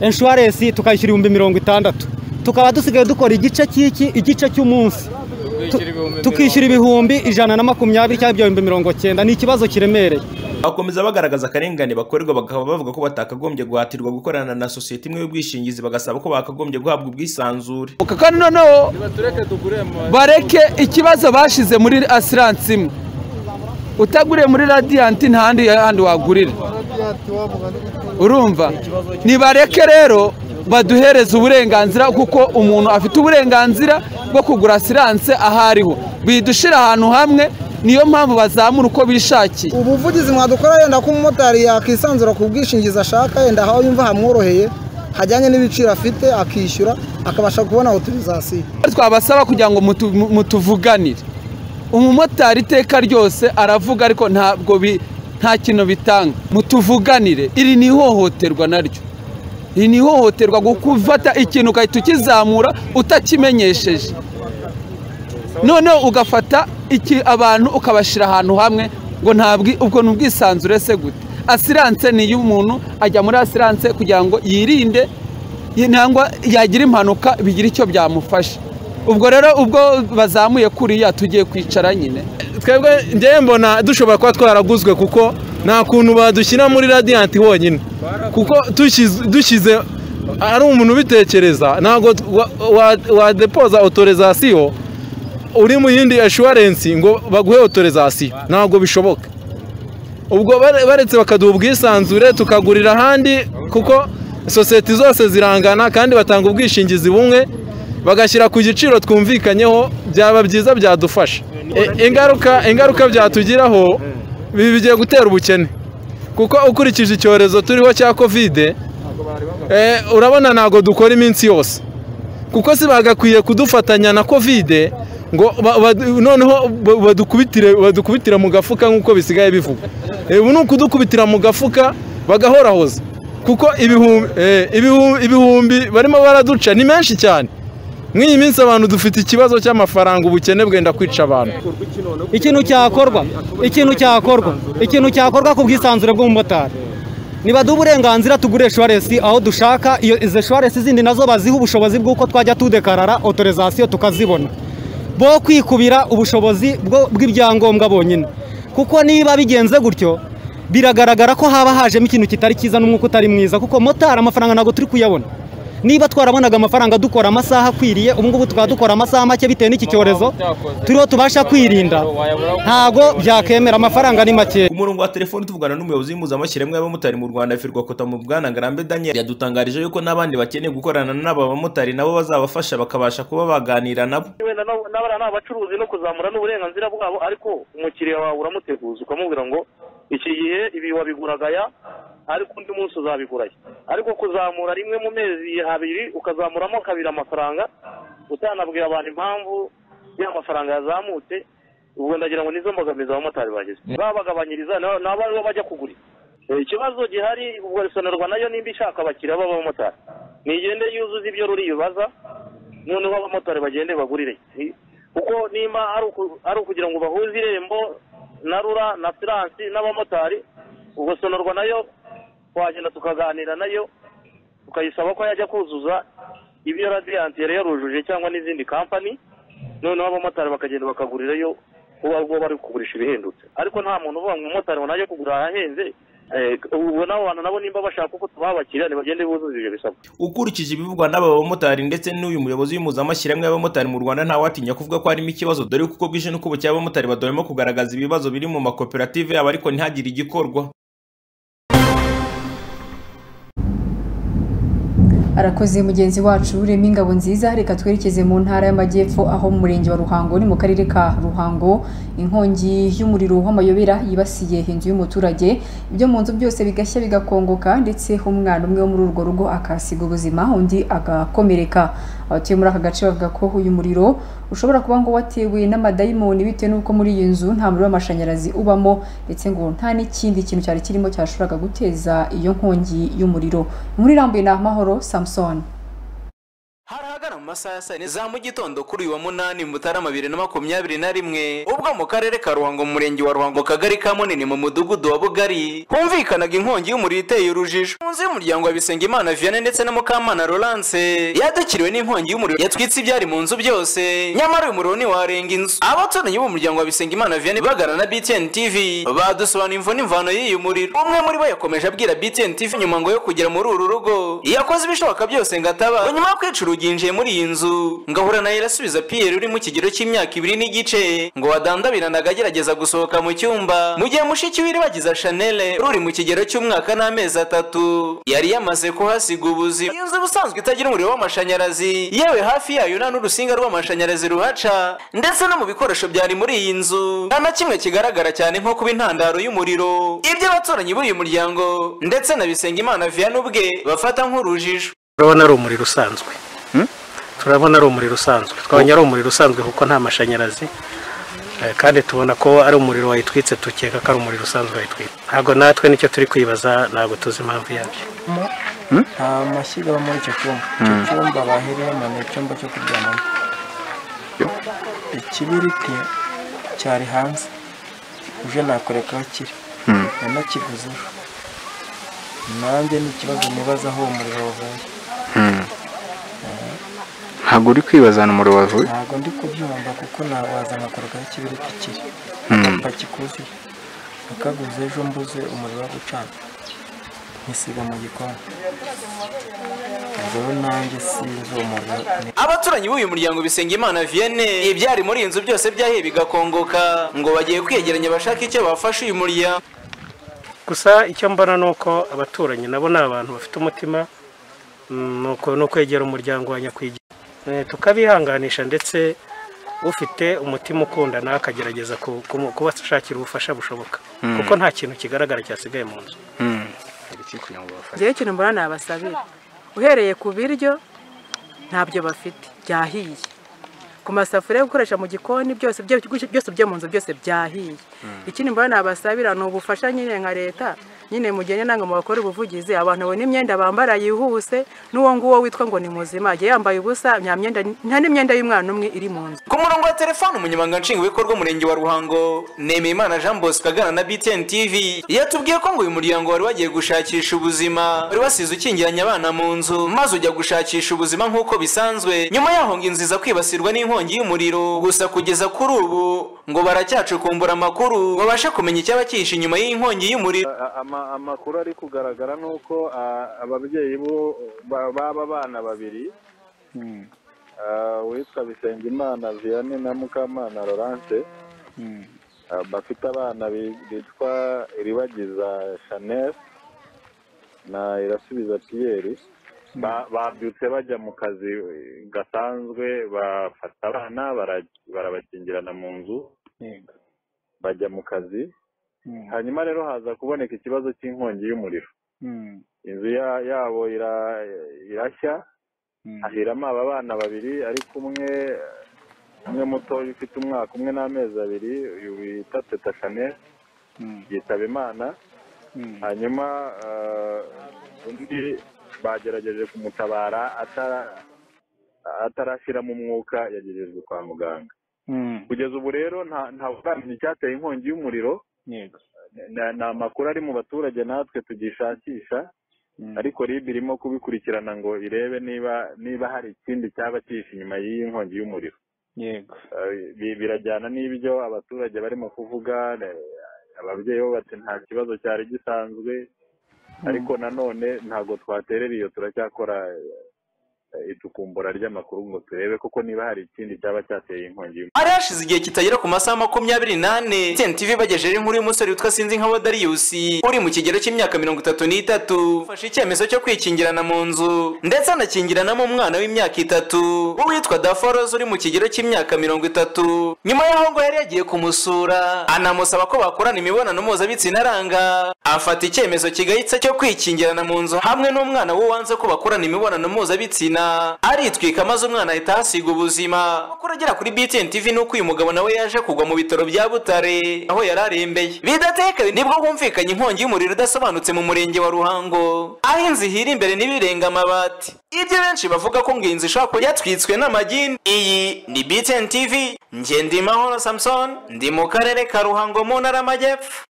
inshuwarensi tukayishyura ibihumbi mirongo itandatu. Tukaba dusigaye dukora igice cy'iki igice cy'umunsi. Tukishyura ibihumbi ijana na makumyabiri cyangwa ibyo bihumbi mirongo cyenda ni ikibazo kiremereye. Bakomeza bagaragaza akarengane bakorerwa bakaba bavuga ko batakagombye guhatirwa gukorana na sosiyete imwe y'ubwishingizi bagasaba ko bakagombye guhabwa ubwisanzure. Kandi noneho bareke ikibazo bashyize muri asiranse imwe. Utaguriye muri radiyanti nta handi handi wagurira. Urumva? Nibareke rero baduhereza uburenganzira kuko umuntu afite uburenganzira bwo kugura asiranse aho ariho bidushyira ahantu hamwe niyo mpamvu bazamura uko bishakiye. Ubuvugizi mwadukora yenda ko umumotari yakwisanzura ku bwishingizi ashaka yenda aho yumva hamworoheye hajyanye n'ibiciro afite akishyura akabasha kubona otorizasiyo twabasaba kugira ngo mutuvuganire. Umumotari iteka ryose aravuga ariko ntabwo nta kintu bitanga. Mutuvuganire. Iri ni ihohoterwa naryo. Iri ni ihohoterwa gufata ikintu ugahita ukizamura utakimenyesheje. Noneho ugafata iki abantu ukabashyira ahantu hamwe ngo ntabwo ubwo ni ubwisanzure se gute asiranse ni iy'umuntu ajya muri asiranse kugira ngo yirinde cyangwa yagira impanuka bigira icyo byamufasha ubwo rero ubwo bazamuye kuriya tugiye kwicara nyine twebwe ngewe mbona dushobora kuba twaraguzwe kuko nta kuntu badushyira muri radiyanti honyine kuko dushyize ari umuntu ubitekereza ntabwo wadepoza otorizasiyo uri mu yindi ashuwarensi ngo baguhe otorizasiyo ntabwo bishoboka. Ubwo baretse bakaduha ubwisanzure tukagurira ahandi kuko sosiyete zose zirangana kandi batanga ubwishingizi bumwe bagashyira ku giciro twumvikanyeho byaba byiza byadufasha. Ingaruka ingaruka byatugiraho bigiye gutera ubukene. Kuko ukurikije icyorezo turiho cya kovide urabona ntabwo dukora iminsi yose. Kuko si bagakwiye kudufatanya na kovide ngo noneho badukubitira mu gafuka nk'uko bisigaye bivugwa. Ubu ni ukudukubitira mu gafuka bagahorahoza. Kuko ibihumbi barimo baraduca ni menshi cyane. Nk'iyi minsi abantu dufite ikibazo cy'amafaranga ubukene bwenda kwica abantu. Ikintu cyakorwa ikintu cyakorwa ikintu cyakorwa ku bwisanzure bw'umumotari. Nibaduha uburenganzira tugure shuwaresi aho dushaka izo shuwaresi zindi na zo baziha ubushobozi bw'uko twajya tudekarara otorizasiyo tukazibona. Bo kwikubira ubushobozi bw'ibyangombwa bonyine. Kuko niba bigenze gutyo biragaragara ko haba hajemo ikintu kitari cyiza n'umwuka utari mwiza. Kuko motari amafaranga ntabwo turi kuyabona. Niba twarabonaga amafaranga dukora amasaha akwiriye ubu ngubu tukaba dukora amasaha make bitewe n'iki cyorezo turiho tubasha kwirinda. ntabwo byakemera amafaranga ni make. Ku murongo wa telefoni tuvugana n'umuyobozi w'impuzamashyirahamwe y'abamotari mu rwanda firwa kota mu bwana ngarambe daniel yadutangarije yuko n'abandi bakeneye gukorana n'aba bamotari nabo bazabafasha bakabasha kuba baganira nabo. Wenda n'abariya ni abacuruzi no kuzamura n'uburenganzira bwabo ariko umukiriya wawe uramuteguza ukamubwira ngo iki gihe ibi wabiguraga aya ariko undi munsi uzabiguraya ariko kuzamura rimwe mu mezi abiri ukazamuramo kabiri amafaranga utanabwira abantu impamvu y'amafaranga yazamutse ubwo ndagira ngo nizo mbogamizi abamotari bagize. Babagabanyiriza nabo ari bo bajya kugura. Ikibazo gihari ubwo risonerwa na yo nimba ishaka abakiriya b'abamotari nigende yuzuze ibyo ruribaza noneho abamotari bagende bagurire. Kuko nimba ari ukugira ngo bahuze irembo na rura na siransi n'abamotari ubwo na yo twagenda tukaganira na yo tukayisaba ko yajya kuzuza ibyo radiyanti yari yarujuje cyangwa n'izindi kampani noneho abamotari bakagenda bakagurirayo kuba bwo bari kugurisha ibihendutse ariko nta muntu uvuga ngo umumotari ngo najye kugura ahahenze ubwo n'abo bantu nabo nimba bashaka uko tubaha abakiriya ntibagende buzuza ibyo bisabwa. Ukurikije ibivugwa n'aba bamotari ndetse n'uyu muyobozi w'impuzamashyirahamwe y'abamotari mu rwanda ntawatinya kuvuga ko harimo ikibazo dore kuko bwije n'uko bukeye abamotari badahwema kugaragaza ibibazo biri mu makoperative yabo ariko ntihagire igikorwa. Arakoze mugenzi wacu urema ingabo nziza reka twerekeze mu ntara y'amajyepfo aho mu murenge wa ruhango ni mu karere ka ruhango. Inkongi y'umuriro w'amayobera yibasiye inzu y'umuturage. Ibyo mu nzu byose bigashya bigakongoka ndetse umwana umwe wo muri urwo rugo akasiga ubuzima undi agakomereka. Abatuye muri aka gace bavuga ko uyu muriro ushobora kuba ngo watewe n'amadayimoni bitewe n'uko muri iyi nzu nta muriro w'amashanyarazi ubamo ndetse ngo nta n'ikindi kintu cyari kirimo cyashoboraga guteza iyo nkongi y'umuriro. Inkuru irambuye ni amahoro samusoni harahagana mu masaha ya saa yine za mu gitondo kuri uyu wa munani mutarama bibiri na makumyabiri na rimwe ubwo mu karere ka ruhango mu murenge wa ruhango kagari ka munini mu mudugudu wa bugari humvikanaga inkongi y'umuriro iteye urujijo. Mu nzu y'umuryango wa bisengimana vianney ndetse na mukamana laurence yadukiriwe n'inkongi y'umuriro yatwitse ibyari mu nzu byose. Nyamara uyu muriro ntiwarenga inzu. Abaturanyi b'umuryango wa bisengimana vianney bagana na btn tv badusobanura imvo n'imvano y'uyu muriro. Umwe muri bo yakomeje abwira btn tv nyuma ngo yo kugera muri uru rugo. Yakoze ibishoboka byose ngo ataba. Nyuma yo kwica urugi muri iyi nzu. Ngahura nawe irasubiza Pierre uri mu kigero cy'imyaka ibiri n'igice. Ngo wadandabiranaga agerageza gusohoka mu cyumba. Mu gihe mushiki we bagize Chanel ruri mu kigero cy'umwaka n'amezi atatu. Yari yamaze kuhasiga ubuzima. Iyi nzu ubusanzwe itagira umuriro w'amashanyarazi. Yewe hafi yayo nta n'urusinga rw'amashanyarazi ruhaca. Ndetse no mu bikoresho byari muri iyi nzu nta na kimwe kigaragara cyane nko kuba intandaro y'umuriro. Ibyo abaturanyi b'uyu muryango ndetse na Bisengimana Vianney ubwe bafata nk'urujijo. Urabona ari umuriro usanzwe. Turabona ari umuriro usanzwe. Twabonye ari umuriro usanzwe kuko nta mashanyarazi Eh, kandi tubona ko ari umuriro wayitwitse tukeka ko ari umuriro usanzwe wayitwitse. Ntabwo natwe ni cyo turi kwibaza ntabwo tuzi impamvu yabyo. Nta mashyiga aba muri icyo cyumba. Icyo cyumba bahereyemo ni icyumba cyo kuryamamo. Ikibiriti cyari hanze. Uje nakwereka aho kiri yanakiguze nanjye ni ikibazo nibaza aho uwo muriro wavuye. Ntabwo uri kwibaza ahantu umuriro wavuye. Ntabwo ndi kubyumva kuko nawaza nkakwereka aho ikibiriti kiri Hmm. agapaki kuzuye nakaguze ejo mbuze umuriro wo gucana. Nkisiga mu gikoni. Abaturanyi b'uyu muryango Bisengimana Vianney ibyari muri iyi nzu byose byahiye bigakongoka ngo bagiye kwiyegeranya bashaka icyo bafasha uyu muryango. Gusa icyo mbona ni uko abaturanyi nabo ni abantu bafite umutima mm, ni ukwegera umuryango wa nyakwigira tukabihanganisha ndetse ufite umutima ukundana akagerageza kubashakira ubufasha bushoboka. Mm. kuko nta kintu kigaragara cyasigaye mu nzu. Ngewe ikintu mbona nabasabira. Uhereye ku biryo ntabyo bafite. Byahiye. Ku masafuriya yo gukoresha mu gikoni byose byo- byose byo mu nzu byose byahiye. Ikindi mbona nabasabira ni ubufasha nyine nka leta nyine mugende nange mu bakora ubuvugizi abantu babona imyenda bambara yihuse n'uwo nguwo witwa ngo ni muzima. Agiye yambaye ubusa nta myenda nta n'imyenda y'umwana umwe iri mu nzu. Ku murongo wa telefone umunyamabanga nshingwabikorwa w'umurenge wa ruhango nemeyimana jean bosco aganira na btn tv yatubwiye ko ngo uyu muryango wari wagiye gushakisha ubuzima wari wasize ukingiranye abana mu nzu maze ujya gushakisha ubuzima nk'uko bisanzwe. Nyuma yaho ngo inzu iza kwibasirwa n'inkongi y'umuriro gusa kugeza kuri ubu ngo baracyacukumbura amakuru ngo babashe kumenya icyaba cyihishe inyuma y'iyi nkongi y'umuriro Ama- amakuru ari kugaragara ni uko ababyeyi b'aba bana babiri ah, uwitwa bisengimana vianney na mukamana laurence ah, bafite abana bi- bitwa iribagiza chanel na irasubiza pierre Ba- babyutse bajya mu kazi gasanzwe bafata abana bara- barabakingirana mu nzu bajya mu kazi hanyuma rero haza kuboneka ikibazo cy'inkongi y'umuriro. Inzu ya- yabo ira- irashya hahiramo aba bana babiri ariko umwe umwe muto ufite umwaka umwe n'amezi abiri uyu bita teta chanel yitaba imana. Hanyuma ah, undi bagerageje kumutabara atara- atarashyiramo umwuka yagerejwe kwa muganga. Kugeza ubu rero nta ntawuramenya icyateye inkongi y'umuriro. Ni amakuru ari mu baturage natwe tugishakisha. Ariko rib irimo kubikurikirana ngo irebe niba niba hari ikindi cyaba cyihishe inyuma y'iyi nkongi y'umuriro. Yego. Bi- birajyana n'ibyo abaturage barimo kuvuga ababyeyi bo bati nta kibazo cyari gisanzwe. Ariko nanone ntabwo twaterera iyo turacyakora icukumbura ry'amakuru ngo turebe kuko niba hari ikindi cyaba cyateye inkongi hari hashize igihe kitagera ku masaha makumyabiri n'ane TV bagejeje inkuru y'umusore witwa sinzi nka Darius uri mu kigero cy'imyaka mirongo itatu n'itatu. Ufashe icyemezo cyo kwikingirana mu nzu ndetse anakingiranamo umwana w'imyaka itatu. Witwa Daforos uri mu kigero cy'imyaka mirongo itatu. Nyuma y'aho ngo yari yagiye kumusura anamusaba ko bakorana imibonano mpuzabitsina aranga. Afata icyemezo kigayitse cyo kwikingirana mu nzu hamwe n'umwana we wanze ko bakorana imibonano mpuzabitsina. Aritwika maze umwana ahita ahasiga ubuzima. Amakuru agera kuri BTN TV ni uko uyu mugabo nawe yaje kugwa mu bitaro bya Butare aho yari arembeye. Bidateka ni bwo humvikanye inkongi y'umuriro idasobanutse mu murenge wa Ruhango. Aho inzu ihira imbere n'ibirenga amabati. Ibyo benshi bavuga ko ngo iyi nzu ishobora kuba yatwitswe n'amagini. Iyi ni BTN TV njye ndi Mahoro Samson ndi mu karere ka Ruhango mu ntara y'Amajyepfo.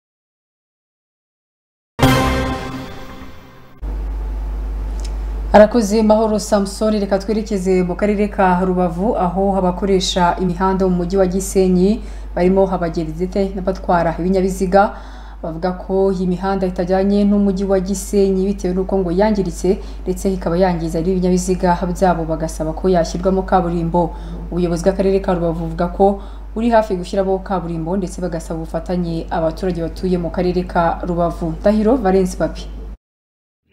Arakoze mahoro samusoni reka twerekeze mu karere ka rubavu aho abakoresha imihanda mu mujyi wa gisenyi barimo abagenzi ndetse n'abatwara ibinyabiziga bavuga ko iyi mihanda itajyanye n'umujyi wa gisenyi bitewe n'uko ngo yangiritse ndetse ikaba yangiza n'ibinyabiziga byabo bagasaba ko yashyirwamo kaburimbo. Ubuyobozi bw'akarere ka rubavu buvuga ko uri hafi gushyiramo kaburimbo ndetse bagasaba ubufatanye abaturage batuye mu karere ka rubavu. Ndahiro valence papi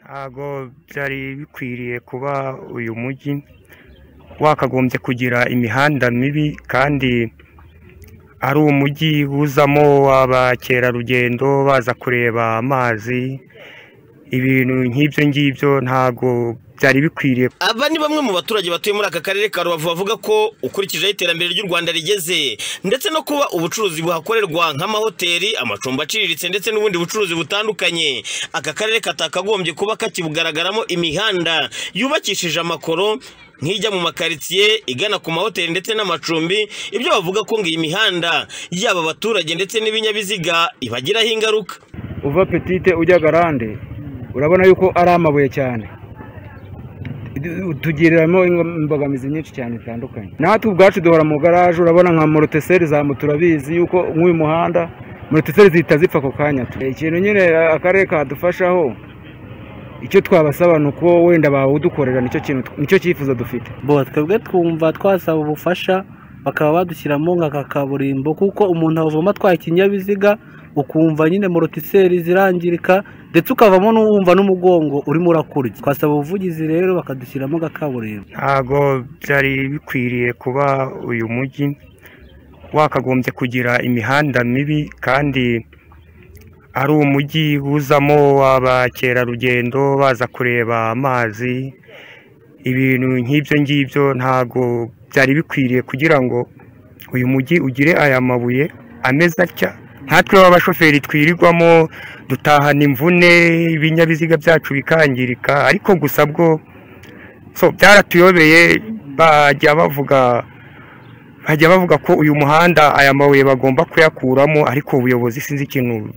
ntabwo byari bikwiriye kuba uyu mujyi wakagombye kugira imihanda mibi kandi ari umujyi uzamo abakerarugendo baza kureba amazi ibintu nk'ibyo ngibyo ntago byari bikwiriye. Aba ni bamwe mu baturage batuye muri aka karere ka rubavu bavuga ko ukurikije aho iterambere ry'u rwanda rigeze ndetse no kuba ubucuruzi buhakorerwa nk'amahoteli amacumbi aciriritse ndetse n'ubundi bucuruzi butandukanye. Aka karere katakagombye kuba kakibugaragaramo imihanda yubakishije amakoro nk'ijya mu makaritsiye igana ku mahoteli ndetse n'amacumbi. Ibyo bavuga ko ngo iyi mihanda yaba abaturage ndetse n'ibinyabiziga ibagiraho ingaruka. Uva petite ujya garande urabona yuko ari amabuye cyane. Tugiriramo imbogamizi nyinshi cyane zitandukanye. Natwe ubwacu duhora mu garaje urabona nka moroteseri turabizi yuko nk'uyu muhanda moroteseri zihita zipfa ako kanya ikintu nyine akarere kadufashaho icyo twabasaba ni uko wenda bawudukorera ni cyo kintu ni cyo cyifuzo dufite. Bo twebwe twumva twasaba ubufasha bakaba badushyiramo nka kaburimbo kuko umuntu avoma atwaye ikinyabiziga ukumva nyine morotiseri zirangirika ndetse ukavamo n'uwumva n'umugongo urimo urakurya twasaba ubuvugizi rero bakadushyiramo nka kaburimbo ntago byari bikwiriye kuba uyu mujyi wakagombye kugira imihanda mibi kandi ari umujyi uzamo abakerarugendo baza kureba amazi. Ibintu nk'ibyo ngibyo ntago byari bikwiriye kugira ngo uyu mujyi ugire aya mabuye ameze atya. Nkatwe b'abashoferi twirirwamo dutahana imvune ibinyabiziga byacu bikangirika. Ariko gusa bwo byaratuyobeye bajya bavuga bajya bavuga ko uyu muhanda aya mabuye bagomba kuyakuramo ariko ubuyobozi sinzi ikintu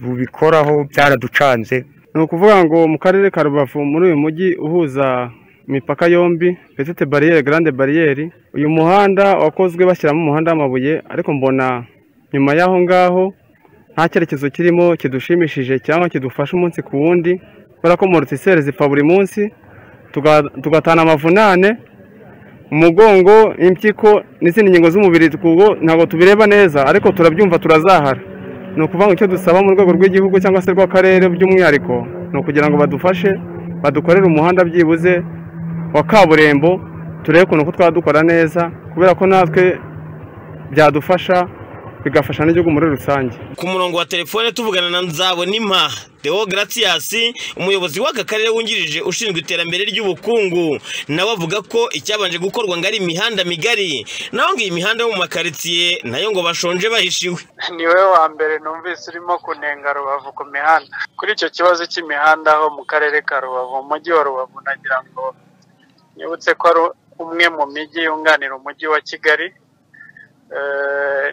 bubikoraho byaraducanze. Ni ukuvuga ngo mu karere ka rubavu muri uyu mujyi uhuza imipaka yombi petite bariyeri garande bariyeri uyu muhanda wakozwe bashyiramo umuhanda w'amabuye ariko mbona nyuma y'aho ngaho nta cyerekezo kirimo kidushimishije cyangwa kidufasha umunsi ku wundi kubera ko morotiseri zipfa buri munsi tugatana amavunane umugongo impyiko n'izindi ngingo z'umubiri ntabwo tubireba neza ariko turabyumva turazahara. Ni ukuvuga ngo icyo dusaba mu rwego rw'igihugu cyangwa se rw'akarere by'umwihariko ni ukugira ngo badufashe badukorere umuhanda byibuze wa kaburimbo turebe ukuntu ko twadukora neza kubera ko natwe byadufasha bigafasha n'igihugu muri rusange. Ku murongo wa telefone tuvugana na nzabonimpa Theo Gratias umuyobozi w'aka karere wungirije ushinzwe iterambere ry'ubukungu. Nawe avuga ko icyabanje gukorwa ngo ari imihanda migari. Naho ngo iyi mihanda yo mu makaritsiye na yo ngo bashonje bahishiwe. Ni wowe wa mbere numvise urimo kunenga rubavu ku mihanda. Kuri icyo kibazo cy'imihanda ho mu karere ka rubavu mu mujyi wa rubavu nagira ngo nibutse ko ari umwe mu mijyi yunganira umujyi wa kigali.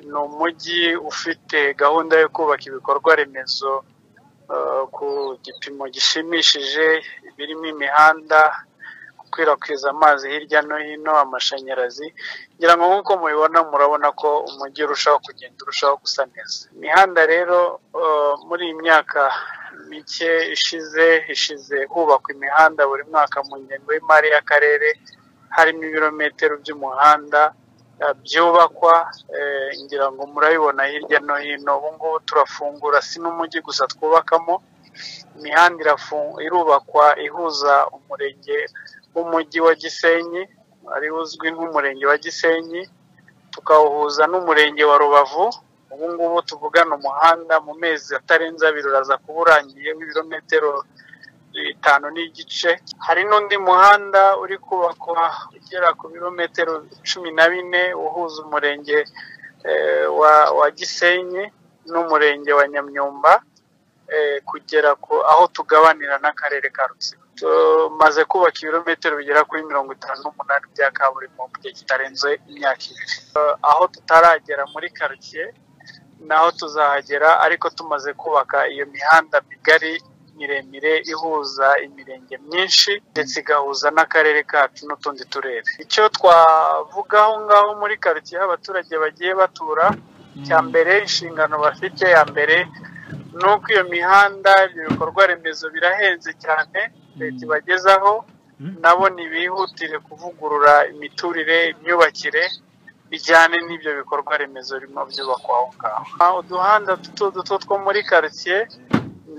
Ni umujyi ufite gahunda yo kubaka ibikorwa remezo ku gipimo gishimishije birimo imihanda gukwirakwiza amazi hirya no hino amashanyarazi. Ngira ngo nk'uko mubibona murabona ko umujyi urushaho kugenda urushaho gusa neza. Imihanda rero muri iyi myaka mike ishize ishize hubakwa imihanda buri mwaka mu ngengo y'imari y'akarere harimo ibirometero by'umuhanda byubakwa ngira ngo murabibona hirya no hino. Ubu ngubu turafungura si n'umujyi gusa twubakamo. Imihanda irubakwa ihuza umurenge w'umujyi wa gisenyi ari uzwi nk'umurenge wa gisenyi tukawuhuza n'umurenge wa rubavu. Ubu ngubu tuvugana umuhanda mu mezi atarenze abiri uraza kuba urangiye w'ibirometero bitanu n'igice. Hari n'undi muhanda uri kubakwa ugera ku birometero cumi na bine uhuza umurenge wa gisenyi n'umurenge wa nyamyumba kugera aho tugabanira n'akarere ka rutsiro. Tumaze kubaka ibirometero bigera kuri mirongo itanu n'umunani bya kaburimbo mu gihe kitarenze imyaka ibiri. Aho tutaragera muri karitsiye naho tuzahagera ariko tumaze kubaka iyo mihanda migari miremire ihuza imirenge myinshi ndetse igahuza n'akarere kacu n'utundi turere. Icyo twavuga aho ngaho muri karitsiye abaturage bagiye batura cya mbere inshingano bafite ya mbere ni uko iyo mihanda ibyo bikorwa remezo birahenze cyane leta ibagezaho nabo ntibihutire kuvugurura imiturire imyubakire bijyane n'ibyo bikorwa remezo birimo byubakwa aho ngaho. Uduhanda duto duto two muri karitsiye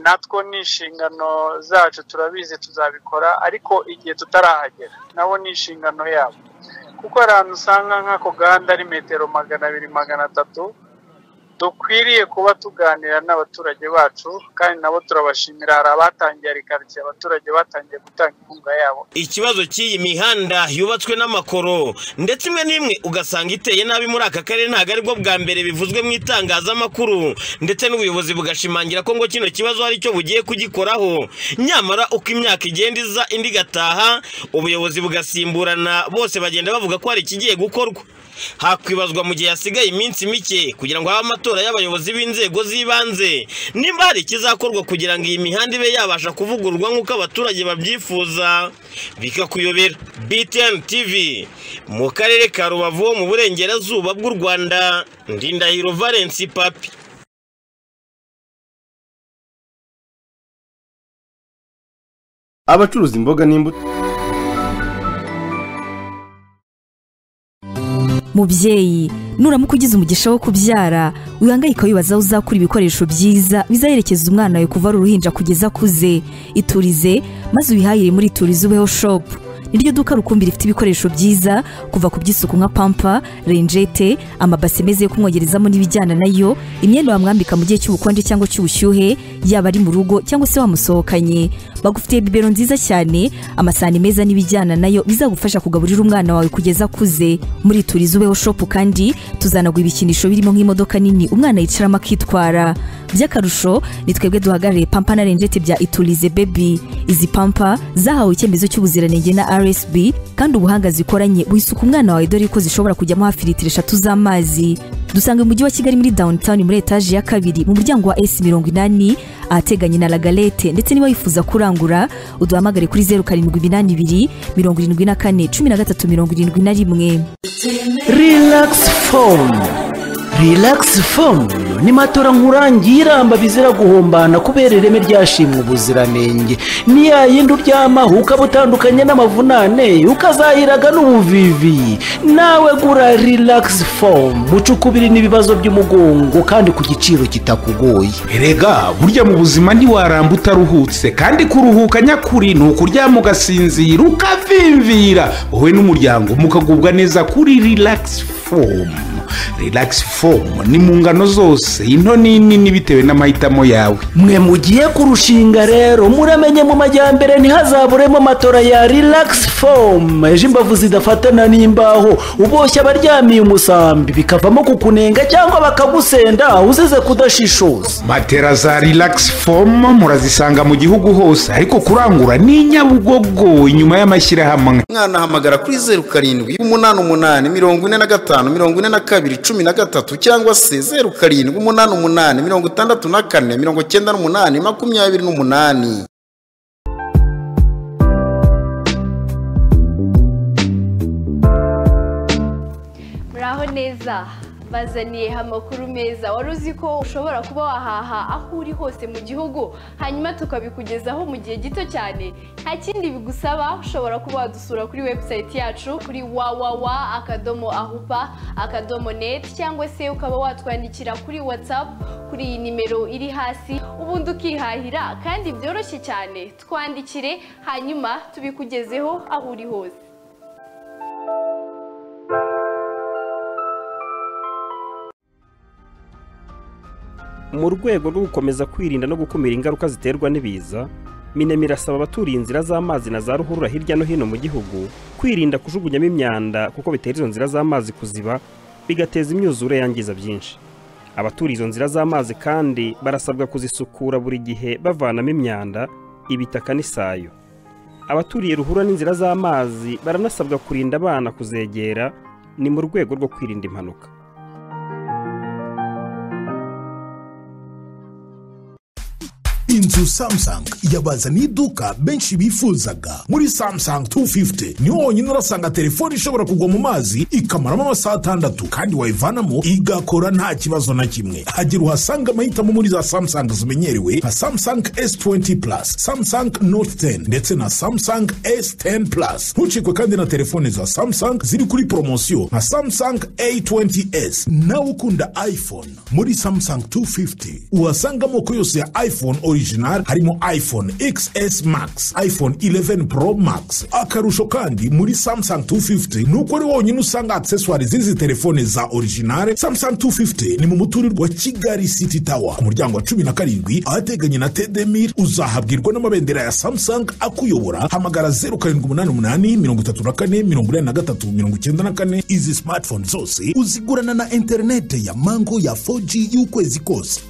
natwo ni inshingano zacu turabizi tuzabikora ariko igihe tutarahagera. Nabo ni inshingano yabo. Kuko hari ahantu usanga nk'ako gahanda ari metero magana abiri magana atatu dukwiriye kuba tuganira n'abaturage bacu kandi nabo turabashimira. Hari abatangiye ari karitsiye abaturage batangiye gutanga inkunga yabo. Ikibazo cy'iyi mihanda yubatswe n'amakoro ndetse imwe n'imwe ugasanga iteye nabi muri aka karere ntabwo ari bwo bwa mbere bivuzwe mu itangazamakuru. Ndetse n'ubuyobozi bugashimangira ko ngo kino kibazo hari icyo bugiye kugikoraho. Nyamara uko imyaka igenda iza indi igataha ubuyobozi bugasimburana bose bagenda bavuga ko hari ikigiye gukorwa. Hakwibazwa mu gihe hasigaye iminsi mike kugira ngo habe amatora y'abayobozi b'inzego z'ibanze. Nimba hari ikizakorwa kugira ngo iyi mihanda ibe yabasha kuvugururwa nk'uko abaturage babyifuza. Bikakuyobera. Btn tv mu karere ka rubavu mu burengerazuba bw'u rwanda. Ndindahiro valence papi. Abacuruza imboga n'imbuto. Mubyeyi. Nuramuka ugize umugisha wo kubyara. Wihangayika wibaza aho uzakura ibikoresho byiza bizaherekeza umwana wawe kuva ari uruhinja kugeza akuze. Iturize maze ubihahire muri iturize ubeho shopu niryo duka rukumbi rifite ibikoresho byiza kuva ku by'isuku nka pampa renjete amabase meza yo kumwogerezamo n'ibijyana na yo imyenda wamwambika mu gihe cy'ubukonje cyangwa cy'ubushyuhe yaba ari mu rugo cyangwa se wamusohokanye. Bagufitiye bibero nziza cyane amasahani meza n'ibijyana na yo bizagufasha kugaburira umwana wawe kugeza akuze. Muri turizi ubeho shopu kandi tuzanagura ibikinisho birimo nk'imodoka nini umwana yicaramo akitwara. By'akarusho ni twebwe duhagarariye pampa na renjete bya iturize bebi izi pampa zahawe icyemezo cy'ubuziranenge na rsb kandi ubuhanga zikoranye wisuka umwana wawe dore ko zishobora kujyamo hafi litiro eshatu z'amazi. Dusanga mu mujyi wa kigali muri downtown muri etaje ya kabiri mu muryango wa s mirongo inani ahateganye na lagalete ndetse niba wifuza kurangura uduhamagare kuri zeru karindwi iminani ibiri mirongo irindwi na kane cumi na gatatu mirongo irindwi na rimwe Relax Phone. Relax Phone ni matora nkurangiye iramba bizira guhombana kubera ireme ryashimwe ubuziranenge. Ni ya yindi uryamaho ukaba utandukanye n'amavunane ukazahiraga n'ubuvivi. Nawe gura Relax Phone bucukubiri n'ibibazo by'umugongo kandi ku giciro kitakugoye. Erega burya mu buzima ntiwaramba utaruhutse kandi kuruhuka nyakuri ni ukuryama ugasinzira ukavimvira. Wowe n'umuryango mukagubwa neza kuri relax foam relax foam ni mu ngano zose. Into n'inini bitewe n'amahitamo yawe? Mwe mugiye kurushinga rero muramenye mu majyambere ntihazaburemo matora ya relax foam ejo imbavu zidafatana n'imbaho. Uboshye abaryamiye umusambi bikavamo kukunenga cyangwa bakagusenda. Uzize kudashishoza. Matera za relax foam murazisanga mu gihugu hose. Ariko kurangura ni nyabugogo inyuma y'amashyirahamwe. Mwana hamagara kuri zeru karindwi umunani umunani mirongo ine na gatanu mirongo ine na kabiri. Cumi na gatatu cyangwa se zeru karindwi umunani umunani mirongo itandatu na kane mirongo cyenda n'umunani makumyabiri n'umunani. Muraho neza. Bazaniye amakuru meza. Wari uzi ko ushobora kuba wahaha aho uri hose mu gihugu hanyuma tukabikugezaho mu gihe gito cyane. Nta kindi bigusaba ushobora kuba wadusura kuri webusayiti yacu kuri wawawa akadomo ahupa akadomo neti cyangwa se ukaba watwandikira kuri watsapu kuri iyi nimero iri hasi. Ubundi ukihahira kandi byoroshye cyane. Twandikire hanyuma tubikugezeho aho uri hose. Mu rwego rwo gukomeza kwirinda no gukumira ingaruka ziterwa n'ibiza minema irasaba abaturiye inzira z'amazi na za ruhurura hirya no hino mu gihugu kwirinda kujugunyamo imyanda kuko bitera izo nzira z'amazi kuziba bigateza imyuzure yangiza byinshi. Abaturiye izo nzira z'amazi kandi barasabwa kuzisukura buri gihe bavanamo imyanda ibitaka n'isayo. Abaturiye ruhurura n'inzira z'amazi baranasabwa kurinda abana kuzegera ni mu rwego rwo kwirinda impanuka. Inzu samsung yabazaniye iduka benshi bifuzaga. Muri samsung 250 ni ho honyine urasanga telefone ishobora kugwa mu mazi ikamaramo amasaha atandatu. Kandi wayivanamo igakora nta kibazo na kimwe. Hagira uhasanga amahitamo muri za samsung zimenyerewe nka samsung s20 plus samsung note 10 ndetse na samsung s10 plus. Ntucikwe kandi na telefone za samsung ziri kuri poromosiyo nka samsung a20s nawe ukunda iphone. Muri samsung 250 uhasanga amoko yose ya iphone original. Original harimo iphone xs max iphone 11 pro max. Akarusho kandi muri samsung 250 ni uko ari wonyine usanga accessoire z'izi telefone za original samsung 250 ni mu muturirwa wa kigali city tower. Ku muryango wa cumi na karindwi ahateganye na tedemir uzahabwirwa n'amabendera ya samsung akuyobora hamagara zeru karindwi umunani umunani mirongo itatu na kane mirongo inani na gatatu mirongo icyenda na kane. Izi smartphone zose uzigurana na interinete ya mango ya 4g y'ukwezi kose.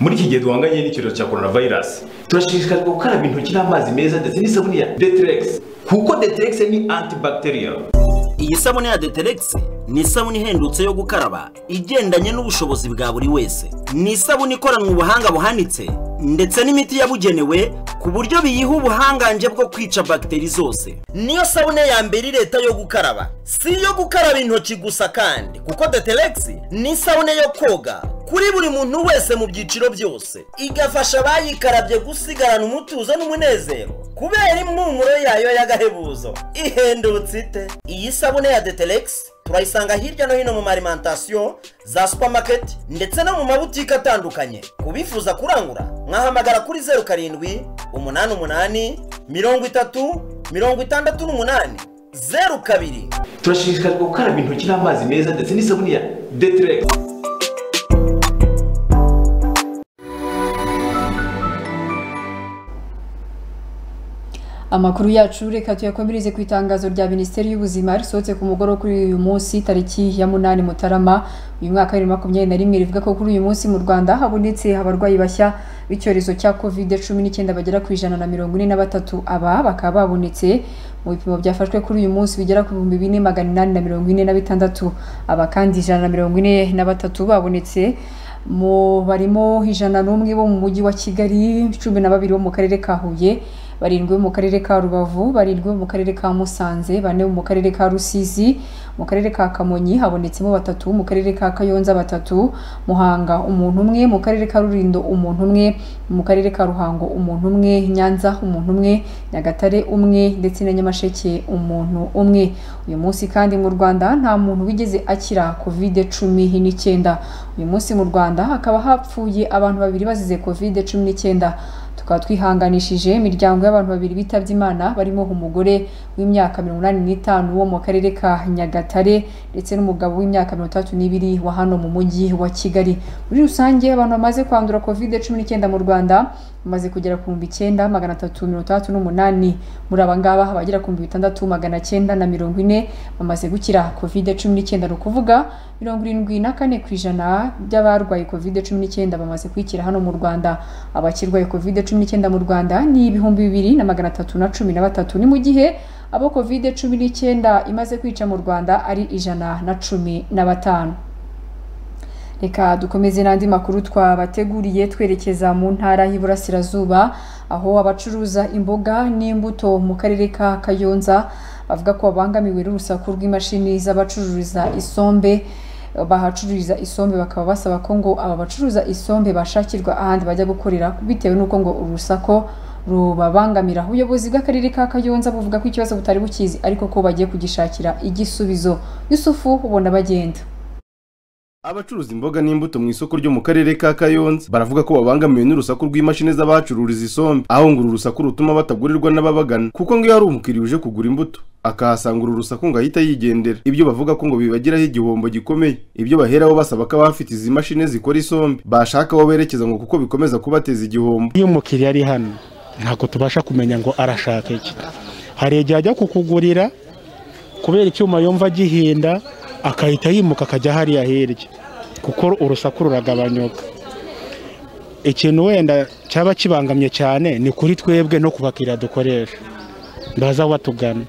Muri iki gihe duhanganye n'icyorezo cya korona vayirasi turashishikarizwa gukaraba intoki n'amazi meza ndetse n'isabune ya deteregisi kuko deteregisi ni antibacterial. Iyi sabune ya deteregisi ni isabune ihendutse yo gukaraba igendanye n'ubushobozi bwa buri wese. Ni isabune ikoranwe ubuhanga buhanitse ndetse n'imiti yabugenewe ku buryo biyiha ubuhangange bwo kwica bagiteri zose. Niyo sabune ya mbere leta yo gukaraba. Si iyo gukaraba intoki gusa kandi kuko deteregisi ni isabune yo koga kuri buri muntu wese mu byiciro byose. Igafasha abayikarabye gusigarana umutuzo n'umunezero kubera impumuro yayo y'agahebuzo. Ihendutse ite? Iyi sabune ya deteregisi turayisanga hirya no hino mu marimantasiyo za supamaketi ndetse no mu mabutike atandukanye. Ku bifuza kurangura mwahamagara kuri zeru karindwi umunani umunani mirongo itatu mirongo itandatu n'umunani. Zeru kabiri. Turashishikarizwa gukaraba intoki n'amazi meza ndetse n'isabune ya deteregisi amakuru yacu reka tuyakomereze ku itangazo rya minisiteri y'ubuzima risohotse ku mugoroba kuri uyu munsi tariki ya munani mutarama uyu mwaka wa bibiri makumyabiri na rimwe. Rivuga ko kuri uyu munsi mu rwanda habonetse abarwayi bashya b'icyorezo cya covid cumi n'icyenda bagera ku ijana na mirongo ine na batatu. Aba bakaba babonetse mu bipimo byafashwe kuri uyu munsi bigera ku bihumbi bine magana inani na mirongo ine na bitandatu. Aba kandi ijana na mirongo ine na batatu babonetse mu barimo ijana n'umwe bo mu mujyi wa kigali cumi na babiri bo mu karere ka huye. Barindwi bo mu karere ka rubavu barindwi bo mu karere ka musanze bane bo mu karere ka rusizi mu karere ka kamonyi habonetsemo batatu mu karere ka kayonza batatu muhanga umuntu umwe mu karere ka rurindo umuntu umwe mu karere ka ruhango umuntu umwe nyanza umuntu umwe nyagatare umwe ndetse na nyamasheke umuntu umwe. Uyu munsi kandi mu rwanda nta muntu wigeze akira covid cumi n'icyenda. Uyu munsi mu rwanda hakaba hapfuye abantu babiri bazize covid cumi n'icyenda. Tukaba twihanganishije imiryango y'abantu babiri bitabye imana barimo umugore w'imyaka mirongo inani n'itanu wo mu karere ka nyagatare ndetse n'umugabo w'imyaka mirongo itandatu n'ibiri wa hano mu mujyi wa kigali. Muri rusange abantu bamaze kwandura covid cumi n'icyenda mu rwanda bamaze kugera ku bihumbi icyenda magana atatu mirongo itandatu n'umunani. Muri aba ngaba abagera ku bihumbi bitandatu magana cyenda na mirongo ine. Bamaze gukira covid cumi n'icyenda ni ukuvuga mirongo irindwi na kane ku ijana by'abarwaye covid cumi n'icyenda bamaze kwikira hano mu rwanda. Abakirwaye covid cumi n'icyenda mu rwanda ni ibihumbi bibiri na magana atatu na cumi na batatu. Ni mu gihe abo covid cumi n'icyenda imaze kwica mu rwanda ari ijana na cumi na batanu. Reka dukomeze n'andi makuru twabateguriye twerekeza mu ntara y'iburasirazuba aho abacuruza imboga n'imbuto mu karere ka kayonza bavuga ko babangamiwe n'urusaku rw'imashini z'abacururiza isombe. Bahacururiza isombe bakaba basaba ko ngo aba bacuruza isombe bashakirwa ahandi bajya gukorera bitewe n'uko ngo urusako rubabangamira. Ubuyobozi bw'akarere ka kayonza buvuga ko ikibazo butari bukizi ariko ko bagiye kugishakira igisubizo. Yusufu ubona bagenda abacuruza imboga n'imbuto mu isoko ryo mu karere ka kayonza. Baravuga ko babangamiwe n'urusaku rw'imashini z'abacururiza isombe. Aho ngo uru rusaku rutuma batagurirwa n'ababagana. Kuko ngo iyo hari umukiriya uje kugura imbuto akahasanga uru rusaku ngo ahita yigendera. Ibyo bavuga ko ngo bibagiraho igihombo gikomeye. Ibyo baheraho basaba ko abafite izi mashini zikora isombe. Bashaka aho berekeza ngo kuko bikomeza kubateza igihombo. Iyo umukiriya ari hano ntabwo tubasha kumenya ngo arashaka iki. Hari igihe ajya kukugurira kubera icyuma yumva gihinda akahita yimuka akajya hariya hirya kuko urusaku ruragabanyuka ikintu wenda cyaba kibangamye cyane ni kuri twebwe no ku bakiriya dukoresha. Baza batugana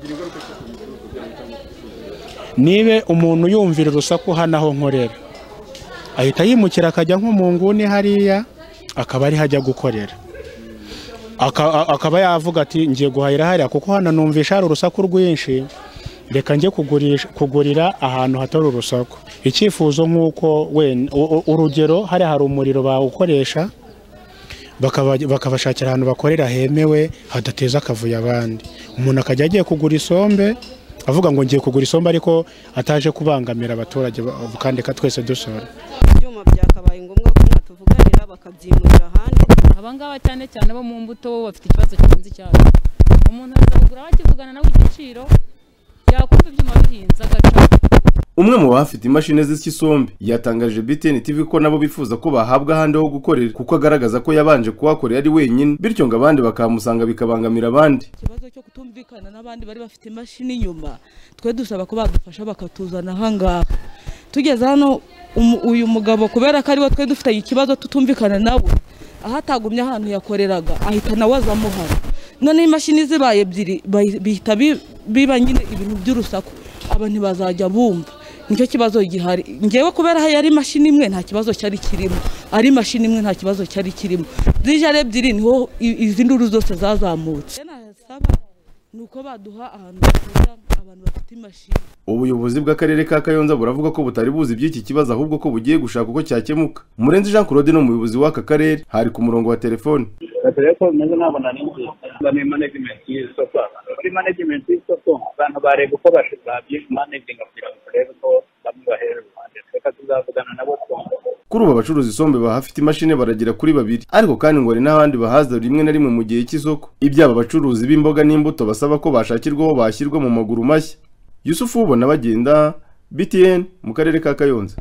niba umuntu yumvira urusaku hano aho nkorera? Ahita yimukira akajya nko mu nguni hariya akaba ariho ajya gukorera. Akaba yavuga ati ngiye guhahira hariya kuko hano numvisha hari urusaku rwinshi. Reka njye kugurisha kugurira ahantu hatari urusaku. Icyifuzo nk'uko urugero hariya hari umuriro bawukoresha bakaba- bakabashakira ahantu bakorera hemewe hadateza akavuyo abandi. Umuntu akajya agiye kugura isombe avuga ngo ngiye kugura isombe ariko ataje kubangamira abaturage ba- kandi ka twese dusora. Ibyuma byakabaye ngombwa ko mwatuvuganira bakabyimurira ahandi. Abangaba cyane cyane bo mu mbuto bo bafite ikibazo kirenze icyabo umuntu aza kugura bakivugana nawe igiciro yakumva ibyuma bihinze agaca. Umwe mu bafite imashini zisya isombe yatangarije BTN TV ko nabo bifuza ko bahabwa ahandi ho gukorera kuko agaragaza ko yabanje kuhakorera ari wenyine bityo ngo abandi bakamusanga bikabangamira abandi. Ikibazo cyo kutumvikana n'abandi bari bafite imashini inyuma twe dusaba ko badufasha bakatuzana ahangaha tugeze hano uyu mugabo kubera ko ari we twe dufitanye ikibazo tutumvikana nawe aho atagumye ahantu yakoreraga ahita nawe azamo hano none imashini zibaye ebyiri bihita bi- biba nyine ibintu by'urusaku. Aba ntibazajya bumva. Nicyo kibazo gihari. Ngewe kubera yari imashini imwe nta kibazo cyari kirimo. Ari imashini imwe nta kibazo cyari kirimo. Zije ari ebyiri ni ho izi nduru zose zazamutse. Ni uko baduha ahantu bakorera abantu bafite imashini. Ubuyobozi bw'akarere ka kayonza buravuga ko butari buzi iby'iki kibazo ahubwo ko bugiye gushaka uko cyakemuka. Murenzi jean claude ni umuyobozi w'aka karere. Hari ku murongo wa telefone. Ko bimeze ntabwo nari nzi ni management y'isoko muri management y'isoko abantu bareba uko babyimaneginga kugira ngo turebe ko bamwe bahera uruhande. Reka tuzavugana nabo twumva kuri ubu abacuruza isombe bahafite imashini baragera kuri babiri. Ariko kandi ngo hari n'abandi bahaza rimwe na rimwe mu gihe cy'isoko. Ibyaba abacuruzi b'imboga n'imbuto basaba ko bashakirwaho bashyirwa mu maguru mashya. Yusufu ubona bagenda btn mu karere ka kayonza.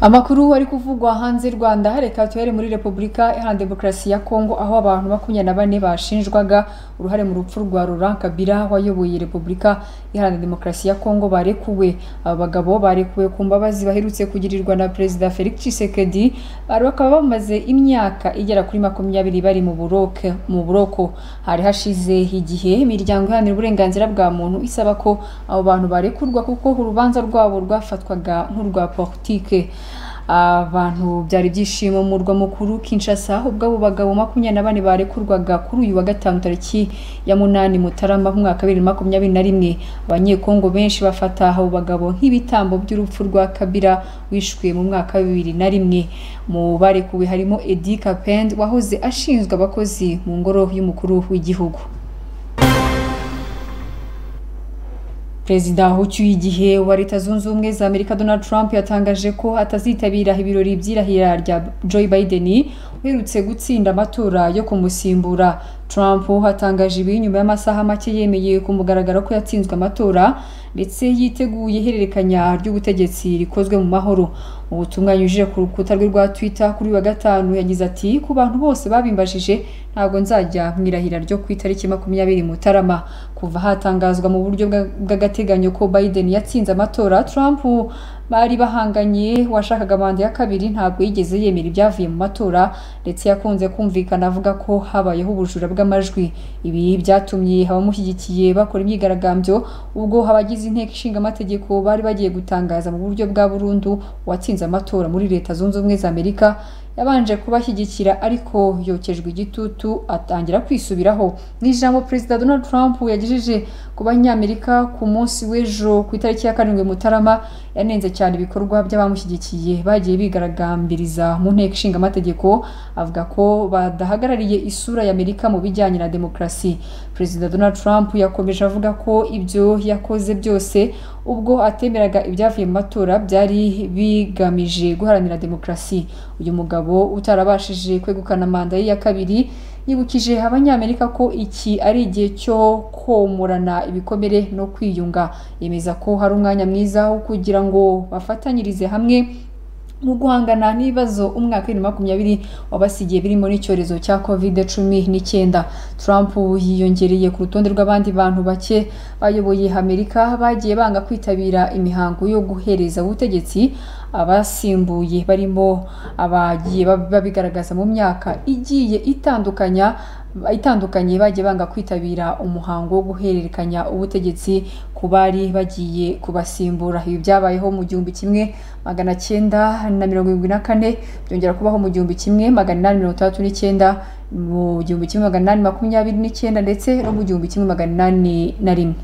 Amakuru ari kuvugwa hanze rwanda reka tuhere muri repubulika iharanira demokarasi ya kongo aho abantu makumyabiri na bane bashinjwaga uruhare mu rupfu rwa Laurent Kabila wayoboye repubulika iharanira demokarasi ya kongo barekuwe. Aba bagabo barekuwe ku mbabazi baherutse kugirirwa na perezida felix tshisekedi bakaba bamaze imyaka igera kuri makumyabiri bari mu buroke mu buroko. Hari hashize igihe imiryango iharanira uburenganzira bwa muntu isaba ko abo bantu barekurwa kuko urubanza rwabo rwafatwaga nk'urwa politike. Abantu byari ibyishimo mu murwa mukuru Kinshasa ubwo abo bagabo makumyabiri na bane barekurwaga kuri uyu wa gatanu tariki ya munani mutarama mu mwaka wa bibiri makumyabiri na rimwe. Abanyekongo benshi bafata abo bagabo nk'ibitambo by'urupfu rwa kabira wishwe mu mwaka wa bibiri na rimwe. Mu barekuwe harimo Edi Kapend wahoze ashinzwe abakozi mu ngoro y'umukuru w'igihugu. Perezida ucyuye igihe wa leta zunze ubumwe za amerika donald trump yatangaje ko atazitabira ibirori by'irahira rya joe biden. Uherutse gutsinda amatora yo kumusimbura. Trump hatangaje ibi nyuma y'amasaha make yemeye ku mugaragaro ko yatsinzwe amatora ndetse yiteguye ihererekanya ry'ubutegetsi rikozwe mu mahoro. Mu butumwa ku rukuta rwe rwa twitter kuri wa gatanu yagize ati ku bantu bose babimbajije ntabwo nzajya mu irahira ryo ku itariki makumyabiri mutarama kuva hatangazwa mu buryo bw'agateganyo ko biden yatsinze amatora trump bari bahanganye washakaga manda ya kabiri ntabwo yigeze yemera ibyavuye mu matora ndetse yakunze kumvikana avuga ko habayeho ubujura bw'amajwi. Ibi byatumye abamushyigikiye bakora imyigaragambyo ubwo abagize inteko ishinga amategeko bari bagiye gutangaza mu buryo bwa burundu uwatsinze amatora muri leta zunze ubumwe za amerika yabanje kubashyigikira ariko yokejwe igitutu atangira kwisubiraho. Mu ijambo perezida donald trump yagejeje ku banyamerika ku munsi w'ejo ku itariki ya karindwi mutarama. Yanenze cyane ibikorwa by'abamushyigikiye. Bagiye bigaragambiriza mu nteko ishinga amategeko avuga ko badahagarariye isura ya amerika mu bijyanye na demokarasi. Perezida donald trump yakomeje avuga ko ibyo yakoze byose ubwo atemeraga ibyavuye mu matora byari bigamije guharanira demokarasi. Uyu mugabo utarabashije kwegukana manda ye ya kabiri yibukije abanyamerika ko iki ari igihe cyo komorana ibikomere no kwiyunga. Yemeza ko hari umwanya mwiza wo kugira ngo bafatanyirize hamwe mu guhangana n'ibibazo umwaka wa bibiri na makumyabiri wabasigiye birimo n'icyorezo cya covid cumi n'icyenda. Trump yiyongereye ku rutonde rw'abandi bantu bake bayoboye amerika bagiye banga kwitabira imihango yo guhereza ubutegetsi abasimbuye. Barimo abagiye babigaragaza mu myaka igiye itandukanya itandukanye bagiye banga kwitabira umuhango wo guhererekanya ubutegetsi ku bari bagiye kubasimbura. Ibi byabayeho mu gihumbi kimwe magana cyenda na mirongo irindwi na kane byongera kubaho mu gihumbi kimwe magana inani mirongo itandatu n'icyenda mu gihumbi kimwe magana inani makumyabiri n'icyenda ndetse no mu gihumbi kimwe magana inani na rimwe.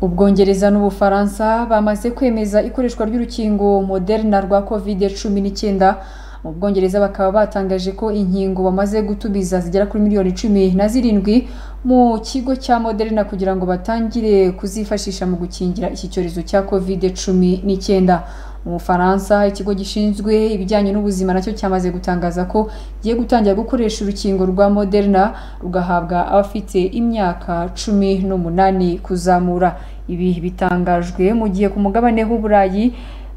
Ubwongereza n'ubufaransa bamaze kwemeza ikoreshwa ry'urukingo moderna rwa covid cumi n'icyenda mu bwongereza bakaba batangaje ko inkingo bamaze gutumiza zigera kuri miliyoni cumi na zirindwi mu kigo cya moderna kugira ngo batangire kuzifashisha mu gukingira iki cyorezo cya covid cumi n'icyenda. Mu bufaransa ikigo gishinzwe ibijyanye n'ubuzima na cyo cyamaze gutangaza ko giye gutangira gukoresha urukingo rwa moderna rugahabwa abafite imyaka cumi n'umunani kuzamura. Ibi bitangajwe mu gihe ku mugabane w'uburayi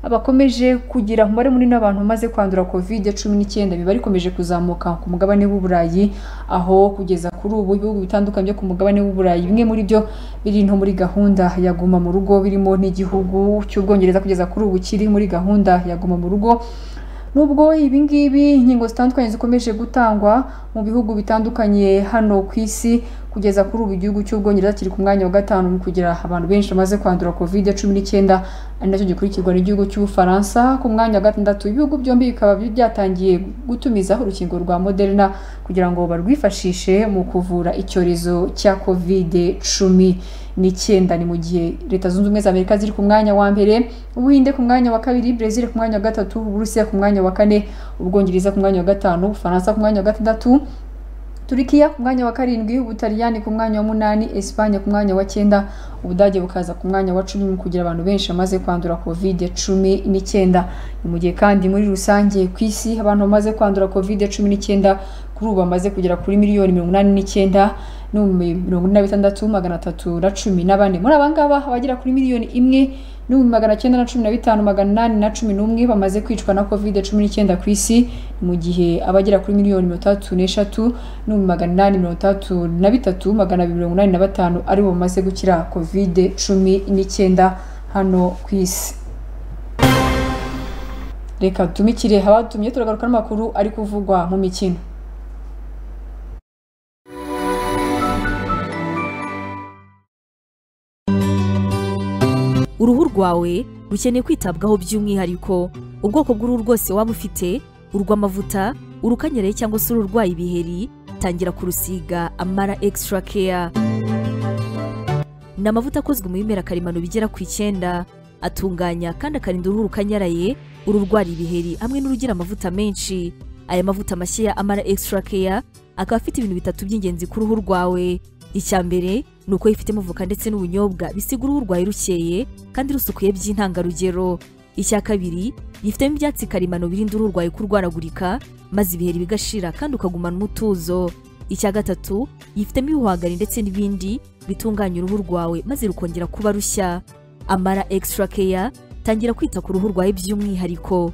bakomeje kugira umubare munini w'abantu bamaze kwandura covid cumi n'icyenda imibare ikomeje kuzamuka ku mugabane w'uburayi aho kugeza kuri ubu ibihugu bitandukanye byo ku mugabane w'uburayi bimwe muri byo biri no muri gahunda ya guma mu rugo birimo n'igihugu cy'ubwongereza kugeza kuri ubu kiri muri gahunda ya guma mu rugo. Nubwo ibi ngibi inkingo zitandukanye zikomeje gutangwa mu bihugu bitandukanye hano ku isi kugeza kuri ubu igihugu cy'ubwongereza kiri ku mwanya wa gatanu mu kugira abantu benshi bamaze kwandura covid cumi n'icyenda ari na cyo gikurikirwa n'igihugu cy'ubufaransa. Ku mwanya wa gatandatu ibihugu byombi bikaba byatangiye gutumiza urukingo rwa moderna kugira ngo barwifashishe mu kuvura icyorezo cya covid cumi n'icyenda. Ni mu gihe leta zunze ubumwe za amerika ziri ku mwanya wa mbere ubuhinde ku mwanya wa kabiri brezil ku mwanya wa gatatu uburusiya ku mwanya wa kane ubwongereza ku mwanya wa gatanu ubufaransa ku mwanya wa gatandatu turikiya ku mwanya wa karindwi ubutaliyani ku mwanya wa munani esipanye ku mwanya wa cyenda ubudage bukaza ku mwanya wa cumi mu kugira abantu benshi bamaze kwandura covid cumi n'icyenda. Ni mu gihe kandi muri rusange ku isi abantu bamaze kwandura covid cumi n'icyenda kuri ubu bamaze kugera kuri miliyoni mirongo inani n'icyenda n'ibihumbi mirongo ine na bitandatu magana atatu na cumi na bane. Muri aba ngaba abagera kuri miliyoni imwe n'ibihumbi magana cyenda na cumi na bitanu magana inani na cumi n'umwe bamaze kwicwa na covid cumi n'icyenda ku isi mu gihe abagera kuri miliyoni mirongo itandatu n'eshatu n'ibihumbi magana inani mirongo itandatu na bitatu magana abiri mirongo inani na batanu ari bo bamaze gukira covid cumi n'icyenda hano ku isi. Reka tumikire abatumye turagaruka n'amakuru ari kuvugwa mu mikino. Uruhu rwawe rukeneye kwitabwaho by'umwihariko. Ubwoko bw'uruhu rwose waba ufite urw'amavuta urukanyaraye cyangwa se ururwaye ibiheri tangira kurusiga amara extra care. Ni amavuta akozwe mu bimera karemano bigera ku icyenda. Atunganya kandi akarinda uruhu rukanyaraye ururwara ibiheri hamwe n'urugira amavuta menshi. Aya mavuta mashya ya amara extra care akaba afite ibintu bitatu by'ingenzi ku ruhu rwawe. Icya mbere ni uko yifitemo voka ndetse n'ubunyobwa bisiga uruhu rwawe rukeye kandi rusukuye by'intangarugero. Icya kabiri yifitemo ibyatsi karemano birinda uruhu rwawe kurwaragurika maze ibiheri bigashira kandi ukagumana umutuzo. Icya gatatu yifitemo ibihwagari ndetse n'ibindi bitunganya uruhu rwawe maze rukongera kuba rushya. Amara extra care tangira kwita ku ruhu rwawe by'umwihariko.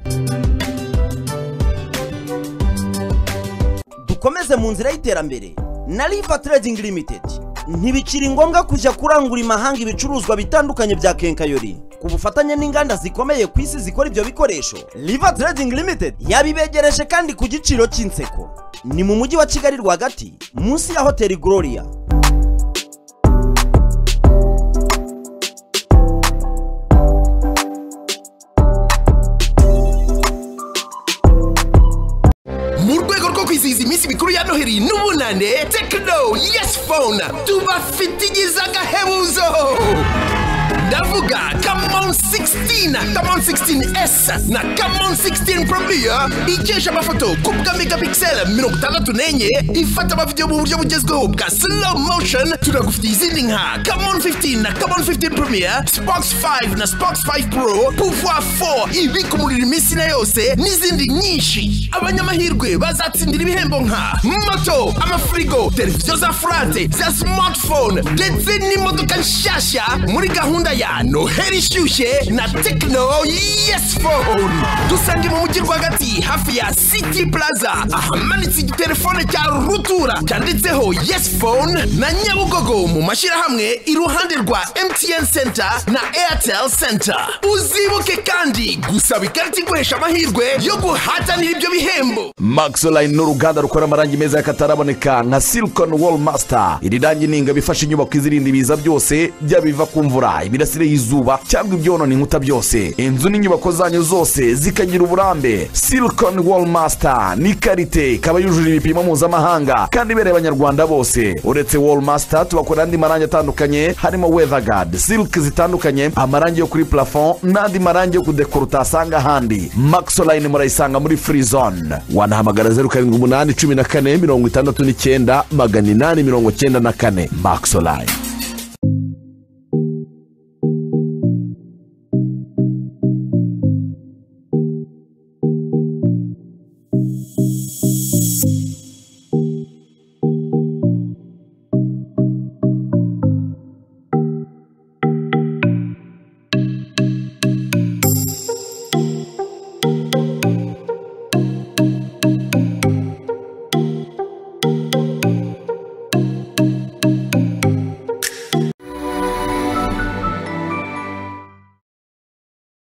Dukomeze mu nzira y'iterambere. Na riva trading limited. Ntibikiri ngombwa kujya kurangura imahanga ibicuruzwa bitandukanye bya kenkayori. Ku bufatanye n'inganda zikomeye ku isi zikora ibyo bikoresho riva trading limited yabibegereje kandi ku giciro cy'inseko. Ni mu mujyi wa kigali rwagati munsi ya hoteli gloria. Kwizihiza iminsi mikuru ya noheli n'ubunane tekino yesi fone tubafitigiza agahebuzo. Ndavuga kamon 16 kamon 16s na kamon 16 premier ikesha amafoto ku bwa megapixel mirongo itandatu n'enye. Ifata amavidewo mu buryo bugezweho bwa slow motion. Tunagufitiye izindi nka kamon 15 na kamon 15 premier spox 5 na spox 5 pro. Pouvoir 4 ibika umuriro iminsi na yose. N'izindi nyinshi abanyamahirwe bazatsindira ibihembo nka moto amafirigo televiziyo za furate za smartphone. Ndetse n'imodoka nshyashya muri gahunda ya noheli ishyushye na tekino yes phone dusange mu mujyi rwagati hafi ya city plaza. Ahamanitse igitelefone cya rutura. Cyanditseho yes phone na nyabugogo mu mashyirahamwe iruhande rwa mtn center na airtel center. Uzibuke kandi gusaba ikarita iguhesha amahirwe yo guhatanira ibyo bihembo. Maxoline n'uruganda uruganda rukora amarangi meza y'akataraboneka nka silicon wall master. Iri rangi ni inyubako izirinda ibiza byose byabiva biva ku mvura imirasire y'izuba cyangwa ibyonona inkuta byose inzu n'inyubako zanyu zose zikagira uburambe. Silicon wall master ni karite ikaba yujuje ibipimo mpuzamahanga kandi ibereye abanyarwanda bose. Uretse wall master tubakorera andi marangi atandukanye harimo weatherguard silk zitandukanye amarangi yo kuri plafond n'andi marangi yo kudekora utasanga ahandi. Maxoline murayisanga muri free zone. Wanahamagara zeru karindwi umunani cumi na kane mirongo itandatu n'icyenda magana inani mirongo cyenda na kane. Maxoline